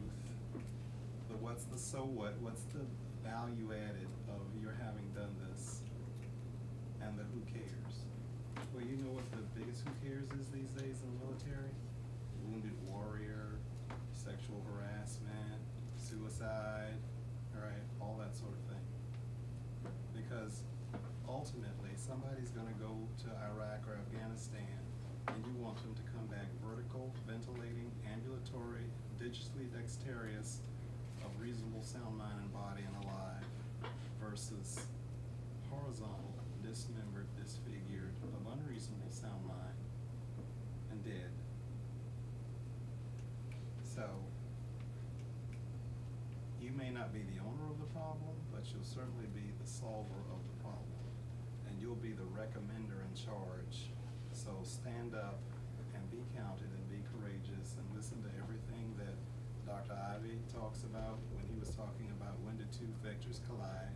The what's the so what? What's the value added of your having done this? And the who cares? Well, you know what the biggest who cares is these days in the military? Wounded warrior, sexual harassment, suicide, all right, all that sort of thing. Because ultimately, somebody's gonna go to Iraq or Afghanistan, and you want them to come back vertical, ventilating, ambulatory, digitally dexterous, of reasonable sound mind and body and alive, versus horizontal, dismembered, disfigured, of unreasonable sound mind, and dead. So, you may not be the owner of the problem, but you'll certainly be the solver of the problem. And you'll be the recommender in charge. So stand up and be counted and be courageous and listen to everything that Dr. Ivy talks about when he was talking about when do two vectors collide.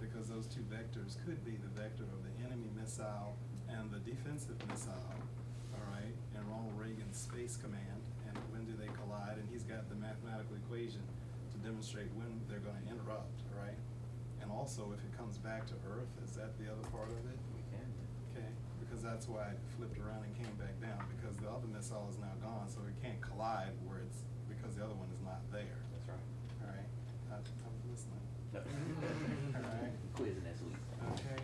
Because those two vectors could be the vector of the enemy missile and the defensive missile, all right? And Ronald Reagan's Space Command, and when do they collide? And he's got the mathematical equation to demonstrate when they're gonna interrupt, all right? And also, if it comes back to Earth, is that the other part of it? We can. Okay, because that's why it flipped around and came back down, because the other missile is now gone, so it can't collide where it's, because the other one is not there. That's right. All right, I, I was listening. All right. Quiz next week. Okay,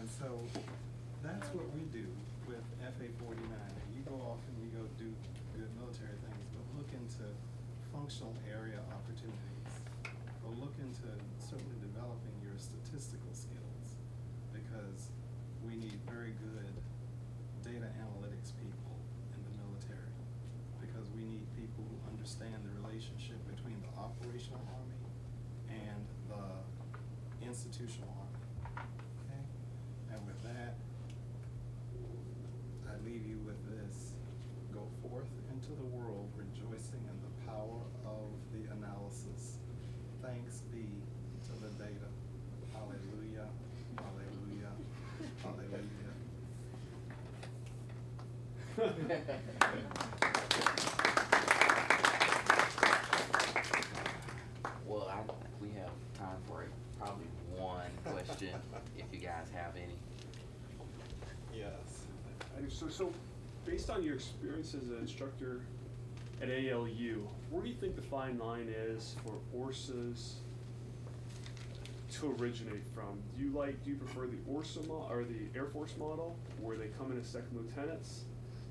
and so that's what we do with FA 49. You go off and you go do good military things, but look into functional area opportunities, Go look into certainly developing your statistical skills, because we need very good data analytics people in the military, because we need people who understand the relationship between the operational the institutional army. Okay? And with that, I leave you with this. Go forth into the world rejoicing in the power of the analysis. Thanks be to the data. Hallelujah, hallelujah, hallelujah. Well, I, we have time for a- probably one question, if you guys have any. Yes. I do- So, so, based on your experience as an instructor at ALU, where do you think the fine line is for ORSAs to originate from? Do you like, do you prefer the ORSA mo- or the Air Force model, where they come in as second lieutenants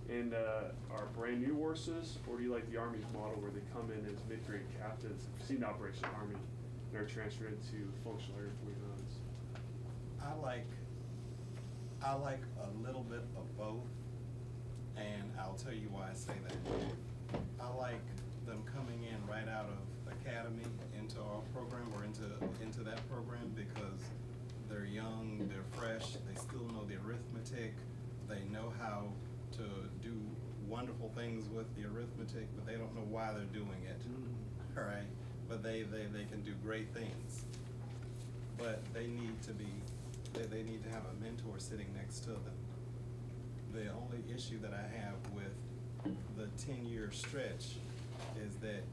and, uh, are brand new ORSAs, or do you like the Army's model, where they come in as mid-grade captains, seen Operation Army, and are transferred into functional Air Force units? I like, I like a little bit of both, and I'll tell you why I say that. I like them coming in right out of academy into our program or into, into that program because they're young, they're fresh, they still know the arithmetic, they know how to do wonderful things with the arithmetic, but they don't know why they're doing it. Mm-hmm. All right, but they, they, they can do great things but they need to be, they, they need to have a mentor sitting next to them. The only issue that I have with the ten-year stretch is that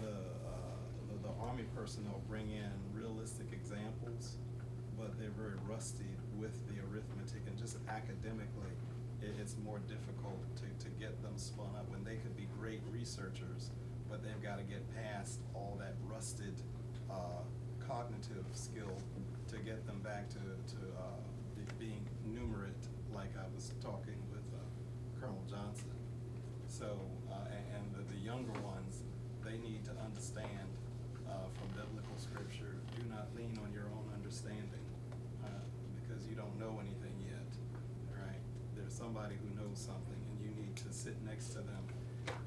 the, uh, the, the army personnel bring in realistic examples, but they're very rusty with the arithmetic and just academically, it's more difficult to, to get them spun up when they could be great researchers, but they've gotta get past all that rusted, uh, cognitive skill to get them back to, to, uh, be- being numerate, like I was talking with, uh, Colonel Johnson. So, uh, and, the, the younger ones, they need to understand, uh, from biblical scripture, do not lean on your own understanding, uh, because you don't know anything yet, right? There's somebody who knows something, and you need to sit next to them,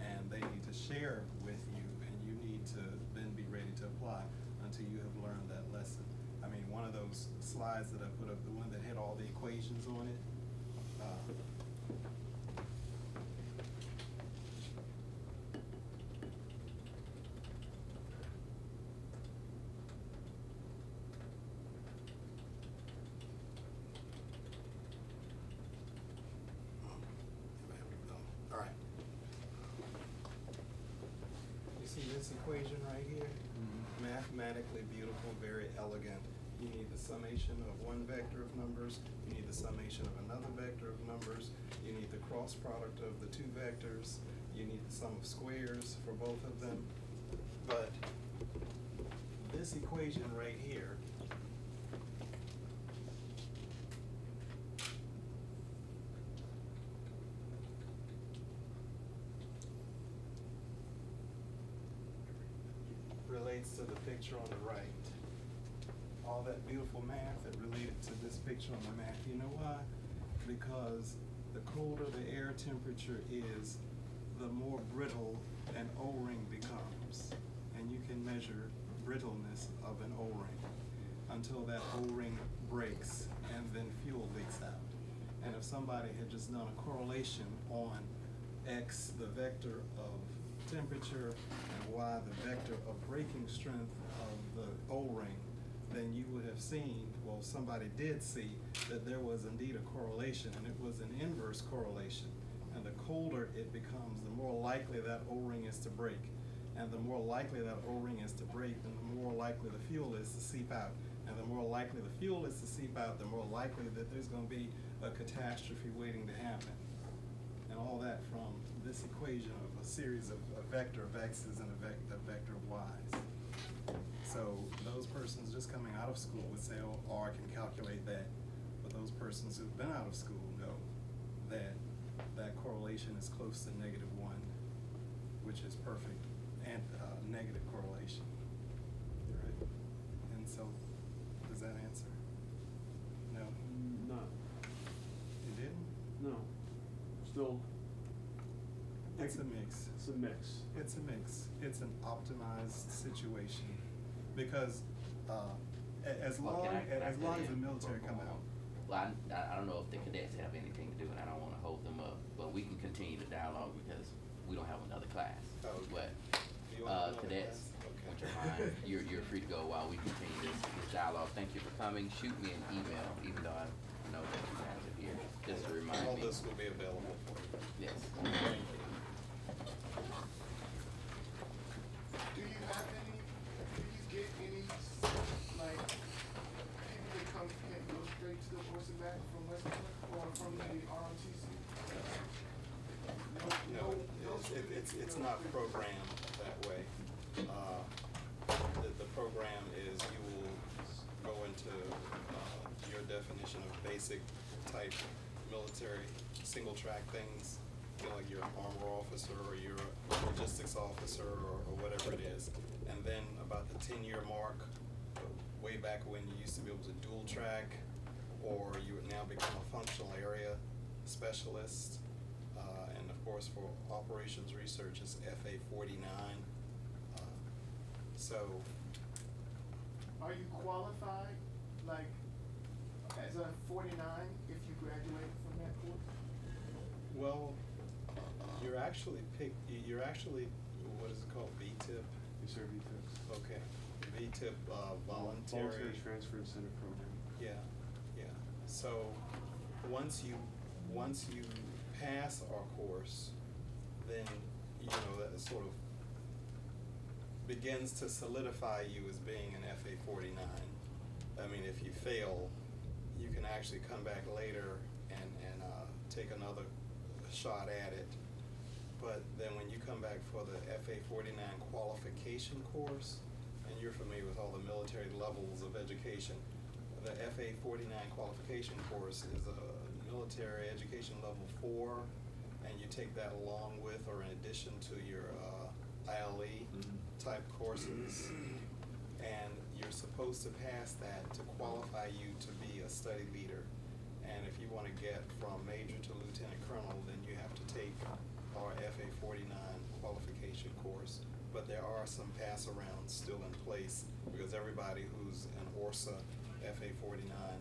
and they need to share with you, and you need to then be ready to apply until you have learned that lesson. I mean, one of those slides that I put up, the one that had all the equations on it, uh, All right. You see this equation right here? Mathematically beautiful, very elegant. You need the summation of one vector of numbers, you need the summation of another vector of numbers, you need the cross product of the two vectors, you need the sum of squares for both of them. But this equation right here relates to the picture on the right. All that beautiful math that related to this picture on the map. You know why? Because the colder the air temperature is, the more brittle an O-ring becomes. And you can measure brittleness of an O-ring until that O-ring breaks and then fuel leaks out. And if somebody had just done a correlation on X, the vector of temperature, and Y, the vector of breaking strength of the O-ring, then you would have seen, well, somebody did see, that there was indeed a correlation, and it was an inverse correlation. And the colder it becomes, the more likely that O-ring is to break. And the more likely that O-ring is to break, then the more likely the fuel is to seep out. And the more likely the fuel is to seep out, the more likely that there's gonna be a catastrophe waiting to happen. And all that from this equation of a series of a vector of x's and a a vector of y's. So those persons just coming out of school would say, oh, oh, I can calculate that. But those persons who've been out of school know that that correlation is close to negative one, which is perfect, and, uh, negative correlation. Right? And so, does that answer? No? No, You didn't? no, still. It's a mix. It's a mix. It's a mix. It's an optimized situation because uh, as long can I- as long as the military for- come out. Well, I, I I don't know if the cadets have anything to do, and I don't wanna hold them up, but we can continue the dialogue because we don't have another class. Oh, okay. But, Do you want uh, cadets, class? Okay. would you mind, you're, you're free to go while we continue this, this dialogue. Thank you for coming. Shoot me an email, even though I know that you have it here, just to remind All me. this will be available for you. Yes. Thank you. Do you have any, do you get any, like, people that come, can go straight Mac from West Point or from the ROTC? No, it's, it- it's, it's not programmed that way. Uh, The, the program is you will go into, uh, your definition of basic type military, single track things. You know, like you're an armor officer or you're a logistics officer or, or whatever it is. And then about the ten-year mark, uh, way back when you used to be able to dual track, or you would now become a functional area specialist. Uh, and of course, for operations research, it's FA forty-nine. Uh, So, Are you qualified, like, as a forty-nine if you graduate from that course? well, you're actually picked, you- you're actually, what is it called, VTIP? You serve ETIPS. Okay, VTIP, uh, voluntary. Voluntary Transfer Incentive Program. Yeah, yeah. So, once you, once you pass our course, then, you know, that sort of begins to solidify you as being an FA forty-nine. I mean, if you fail, you can actually come back later and, and, uh, take another shot at it. But then when you come back for the FA forty-nine qualification course, and you're familiar with all the military levels of education, the FA forty-nine qualification course is a military education level four, and you take that along with or in addition to your, uh, ILE Mhm. type courses. And you're supposed to pass that to qualify you to be a study leader. And if you wanna get from major to lieutenant colonel, then you have to take our FA forty-nine qualification course. But there are some pass arounds still in place, because everybody who's an ORSA FA forty-nine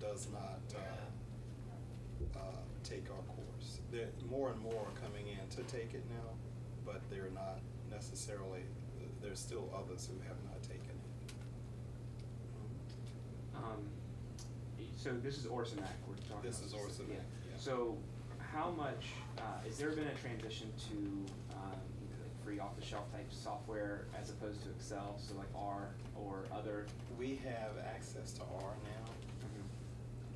does not, uh, uh, take our course. There, more and more are coming in to take it now, but they're not necessarily, there's still others who have not taken it. Um, so this is ORSA MAC we're talking about. This is ORSA MAC, yeah. So how much, uh, has there been a transition to, free off-the-shelf type software as opposed to Excel, so like R or other? We have access to R now, mm-hmm.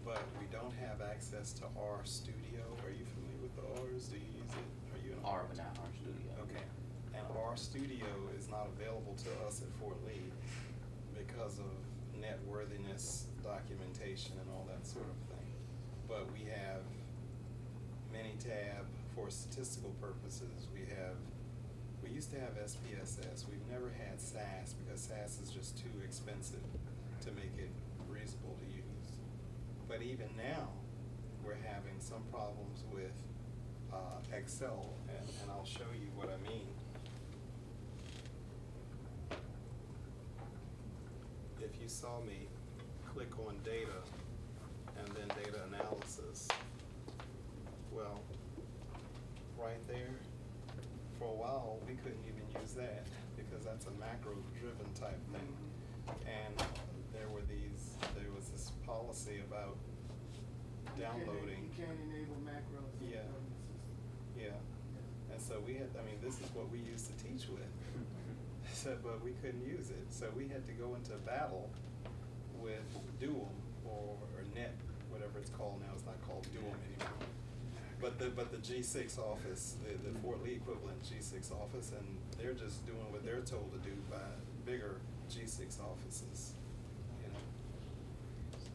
but we don't have access to R Studio. Are you familiar with the Rs? Do you use it? Are you an R, but not R Studio. Okay, and R Studio is not available to us at Fort Lee because of net worthiness documentation and all that sort of thing. But we have Minitab for statistical purposes, we have, we used to have SPSS, we've never had SAS because SAS is just too expensive to make it reasonable to use. But even now, we're having some problems with uh, Excel, and, and I'll show you what I mean. If you saw me click on data and then data analysis, well, right there, for a while, we couldn't even use that because that's a macro-driven type thing. And there were these, there was this policy about You can't- downloading. You can't enable macros in the Yeah. government system. Yeah, and so we had, I mean, this is what we used to teach with. So, but we couldn't use it, so we had to go into battle with DOIM or, or Net, whatever it's called now, it's not called DOIM anymore. But the, but the G six office, the, the Fort Lee equivalent G six office, and they're just doing what they're told to do by bigger G six offices, you know?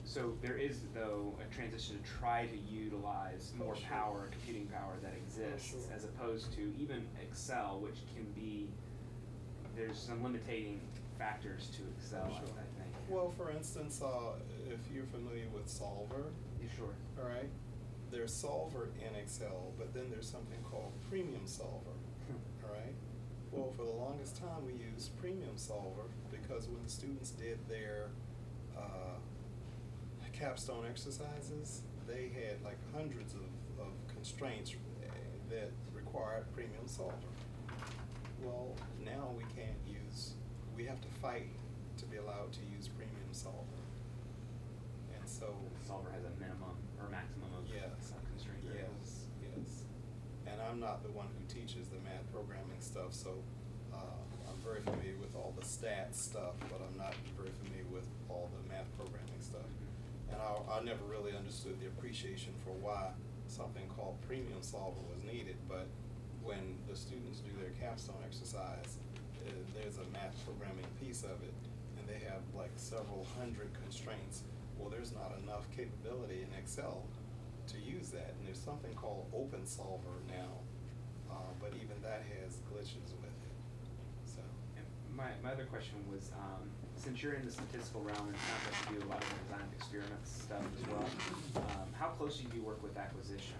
So there is though a transition to try to utilize more Oh, sure. power, computing power that exists, sure. as opposed to even Excel, which can be, there's some limiting factors to Excel, I Sure. I think. Well, for instance, uh, if you're familiar with Solver, Yeah, sure. all right? There's Solver in Excel, but then there's something called Premium Solver, all right? Well, for the longest time, we used Premium Solver because when the students did their uh, capstone exercises, they had like hundreds of, of constraints eh, that required Premium Solver. Well, now we can't use, we have to fight to be allowed to use Premium Solver. And so. Solver has a minimum or maximum of Yes, some constraint variables. yes, yes. And I'm not the one who teaches the math programming stuff, so, uh, I'm very familiar with all the stats stuff, but I'm not very familiar with all the math programming stuff. And I, I never really understood the appreciation for why something called Premium Solver was needed, but when the students do their capstone exercise, uh, there's a math programming piece of it, and they have like several hundred constraints. Well, there's not enough capability in Excel to use that, and there's something called Open Solver now, uh, but even that has glitches with it, so. And my, my other question was, um, since you're in the statistical realm and it sounds like you do a lot of design experiments stuff as well, um, how closely do you work with acquisition,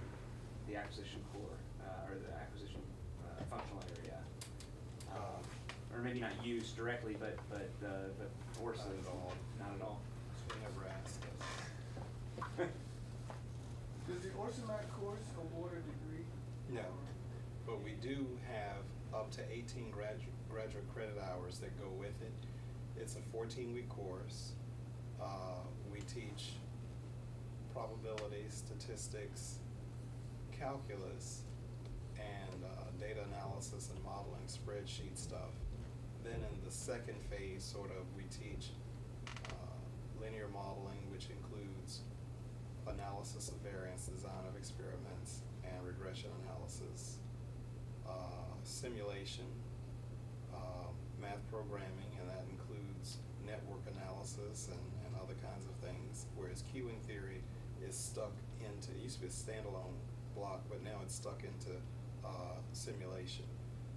the acquisition corps, uh, or the acquisition, uh, functional area? Um, or maybe not used directly, but, but the, the forces. Not at all. Not at all. They never asked us. Does the ORSA MAC course award a degree? No, but we do have up to eighteen gradu- graduate credit hours that go with it. It's a fourteen-week course. Uh, we teach probability, statistics, calculus, and, uh, data analysis and modeling spreadsheet stuff. Then in the second phase, sort of, we teach, uh, linear modeling, which includes analysis of variance, design of experiments, and regression analysis, uh, simulation, uh, math programming, and that includes network analysis and, and other kinds of things. Whereas queuing theory is stuck into, it used to be a standalone block, but now it's stuck into uh, simulation.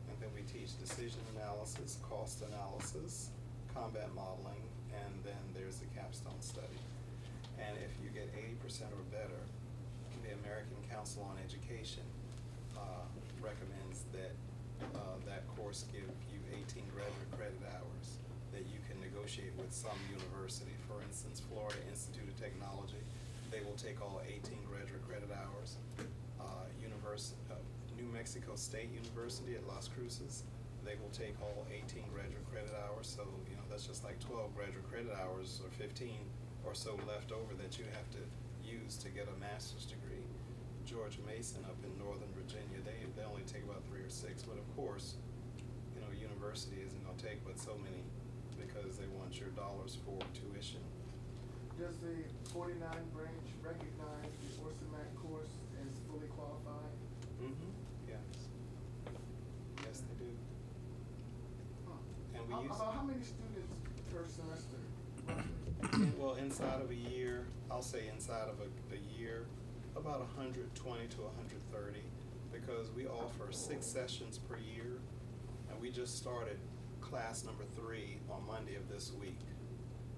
And then we teach decision analysis, cost analysis, combat modeling, and then there's the capstone study. And if you get eighty percent or better, the American Council on Education uh, recommends that uh, that course give you eighteen graduate credit hours that you can negotiate with some university. For instance, Florida Institute of Technology, they will take all eighteen graduate credit hours. Uh, Univers- uh, New Mexico State University at Las Cruces, they will take all eighteen graduate credit hours. So, you know, that's just like twelve graduate credit hours or fifteen or so left over that you have to use to get a master's degree. George Mason up in Northern Virginia, they, they only take about three or six, but of course, you know, university isn't gonna take but so many because they want your dollars for tuition. Does the forty-nine branch recognize the ORSA MAC course as fully qualified? Mm-hmm, yes. Yes, they do. Huh. And we How- use- About how many students per semester? Well, inside of a year, I'll say inside of a, a year, about hundred twenty to hundred thirty, because we offer six sessions per year, and we just started class number three on Monday of this week.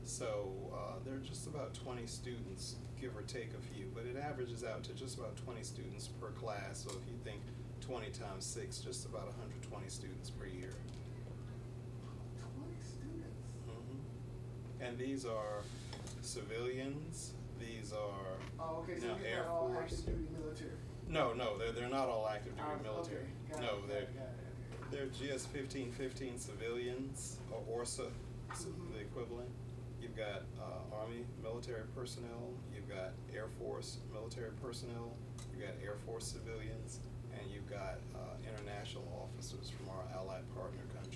So, uh, there are just about twenty students, give or take a few, but it averages out to just about twenty students per class, so if you think twenty times six, just about hundred twenty students per year. And these are civilians, these are, Oh, okay, so Air all Force. active duty military? No, no, they're, they're not all active duty Um, military. okay, got it, No, they're, it, got it, okay. they're GS fifteen fifteen civilians, or ORSA, s- Mhm. the equivalent. You've got, uh, Army military personnel, you've got Air Force military personnel, you've got Air Force civilians, and you've got, uh, international officers from our allied partner countries.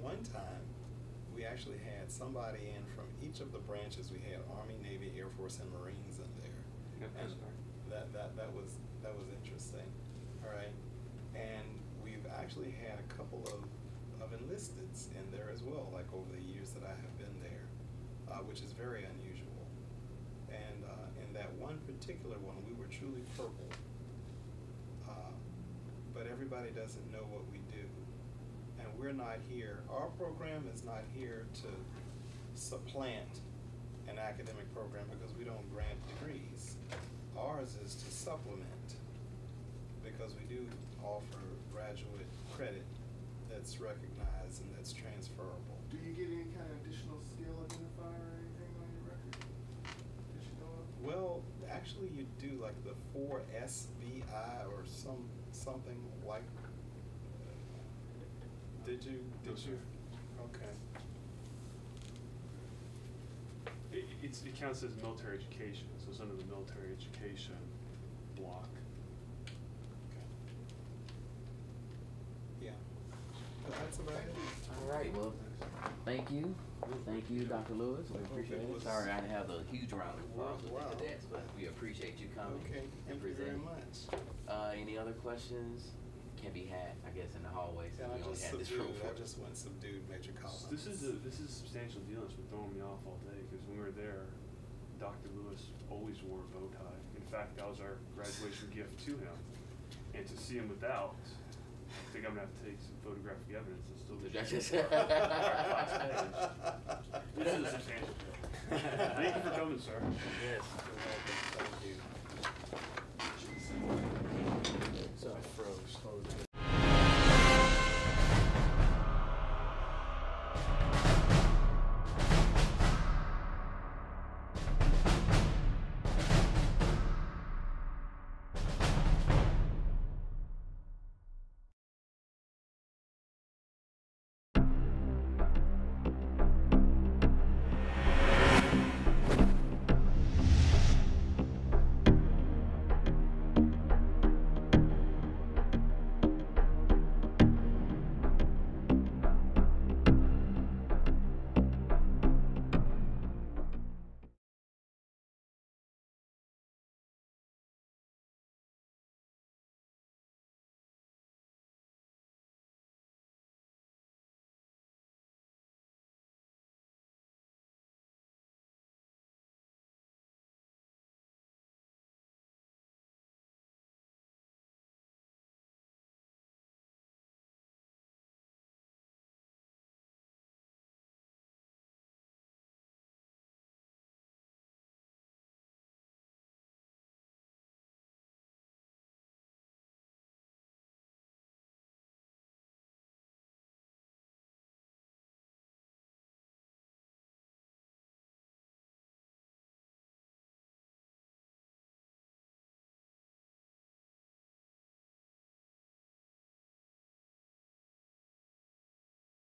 One time, we actually had somebody in from each of the branches. We had Army, Navy, Air Force, and Marines in there. Yep, that, that, that was, that was interesting, all right? And we've actually had a couple of, of enlisteds in there as well, like over the years that I have been there, uh, which is very unusual. And, uh, in that one particular one, we were truly purple. Uh, but everybody doesn't know what we we're not here, our program is not here to supplant an academic program because we don't grant degrees. Ours is to supplement, because we do offer graduate credit that's recognized and that's transferable. Do you get any kind of additional skill identifier or anything on your record you know? Well, actually, you do like the four SVI or some, something like. Did you, No, did sir. you? Okay. It, it's, it counts as military education, so it's under the military education block. Okay. Yeah. But that's about it. All right, well, thank you. Thank you, Dr. Lewis. We appreciate it. Sorry I didn't have a huge round of applause with Wow. the cadets, but we appreciate you coming Okay, and thank you very presenting. much. Uh, any other questions can be had, I guess, in the hallway, since And I just had this subdued, room I just went subdued Major Collins. This is a, this is a substantial deal, it's been throwing me off all day, because when we were there, Dr. Lewis always wore a bow tie. In fact, that was our graduation gift to him. And to see him without, I think I'm gonna have to take some photographic evidence and still. Did I just- Our class page. This is a substantial deal. Thank you for coming, sir. Yes.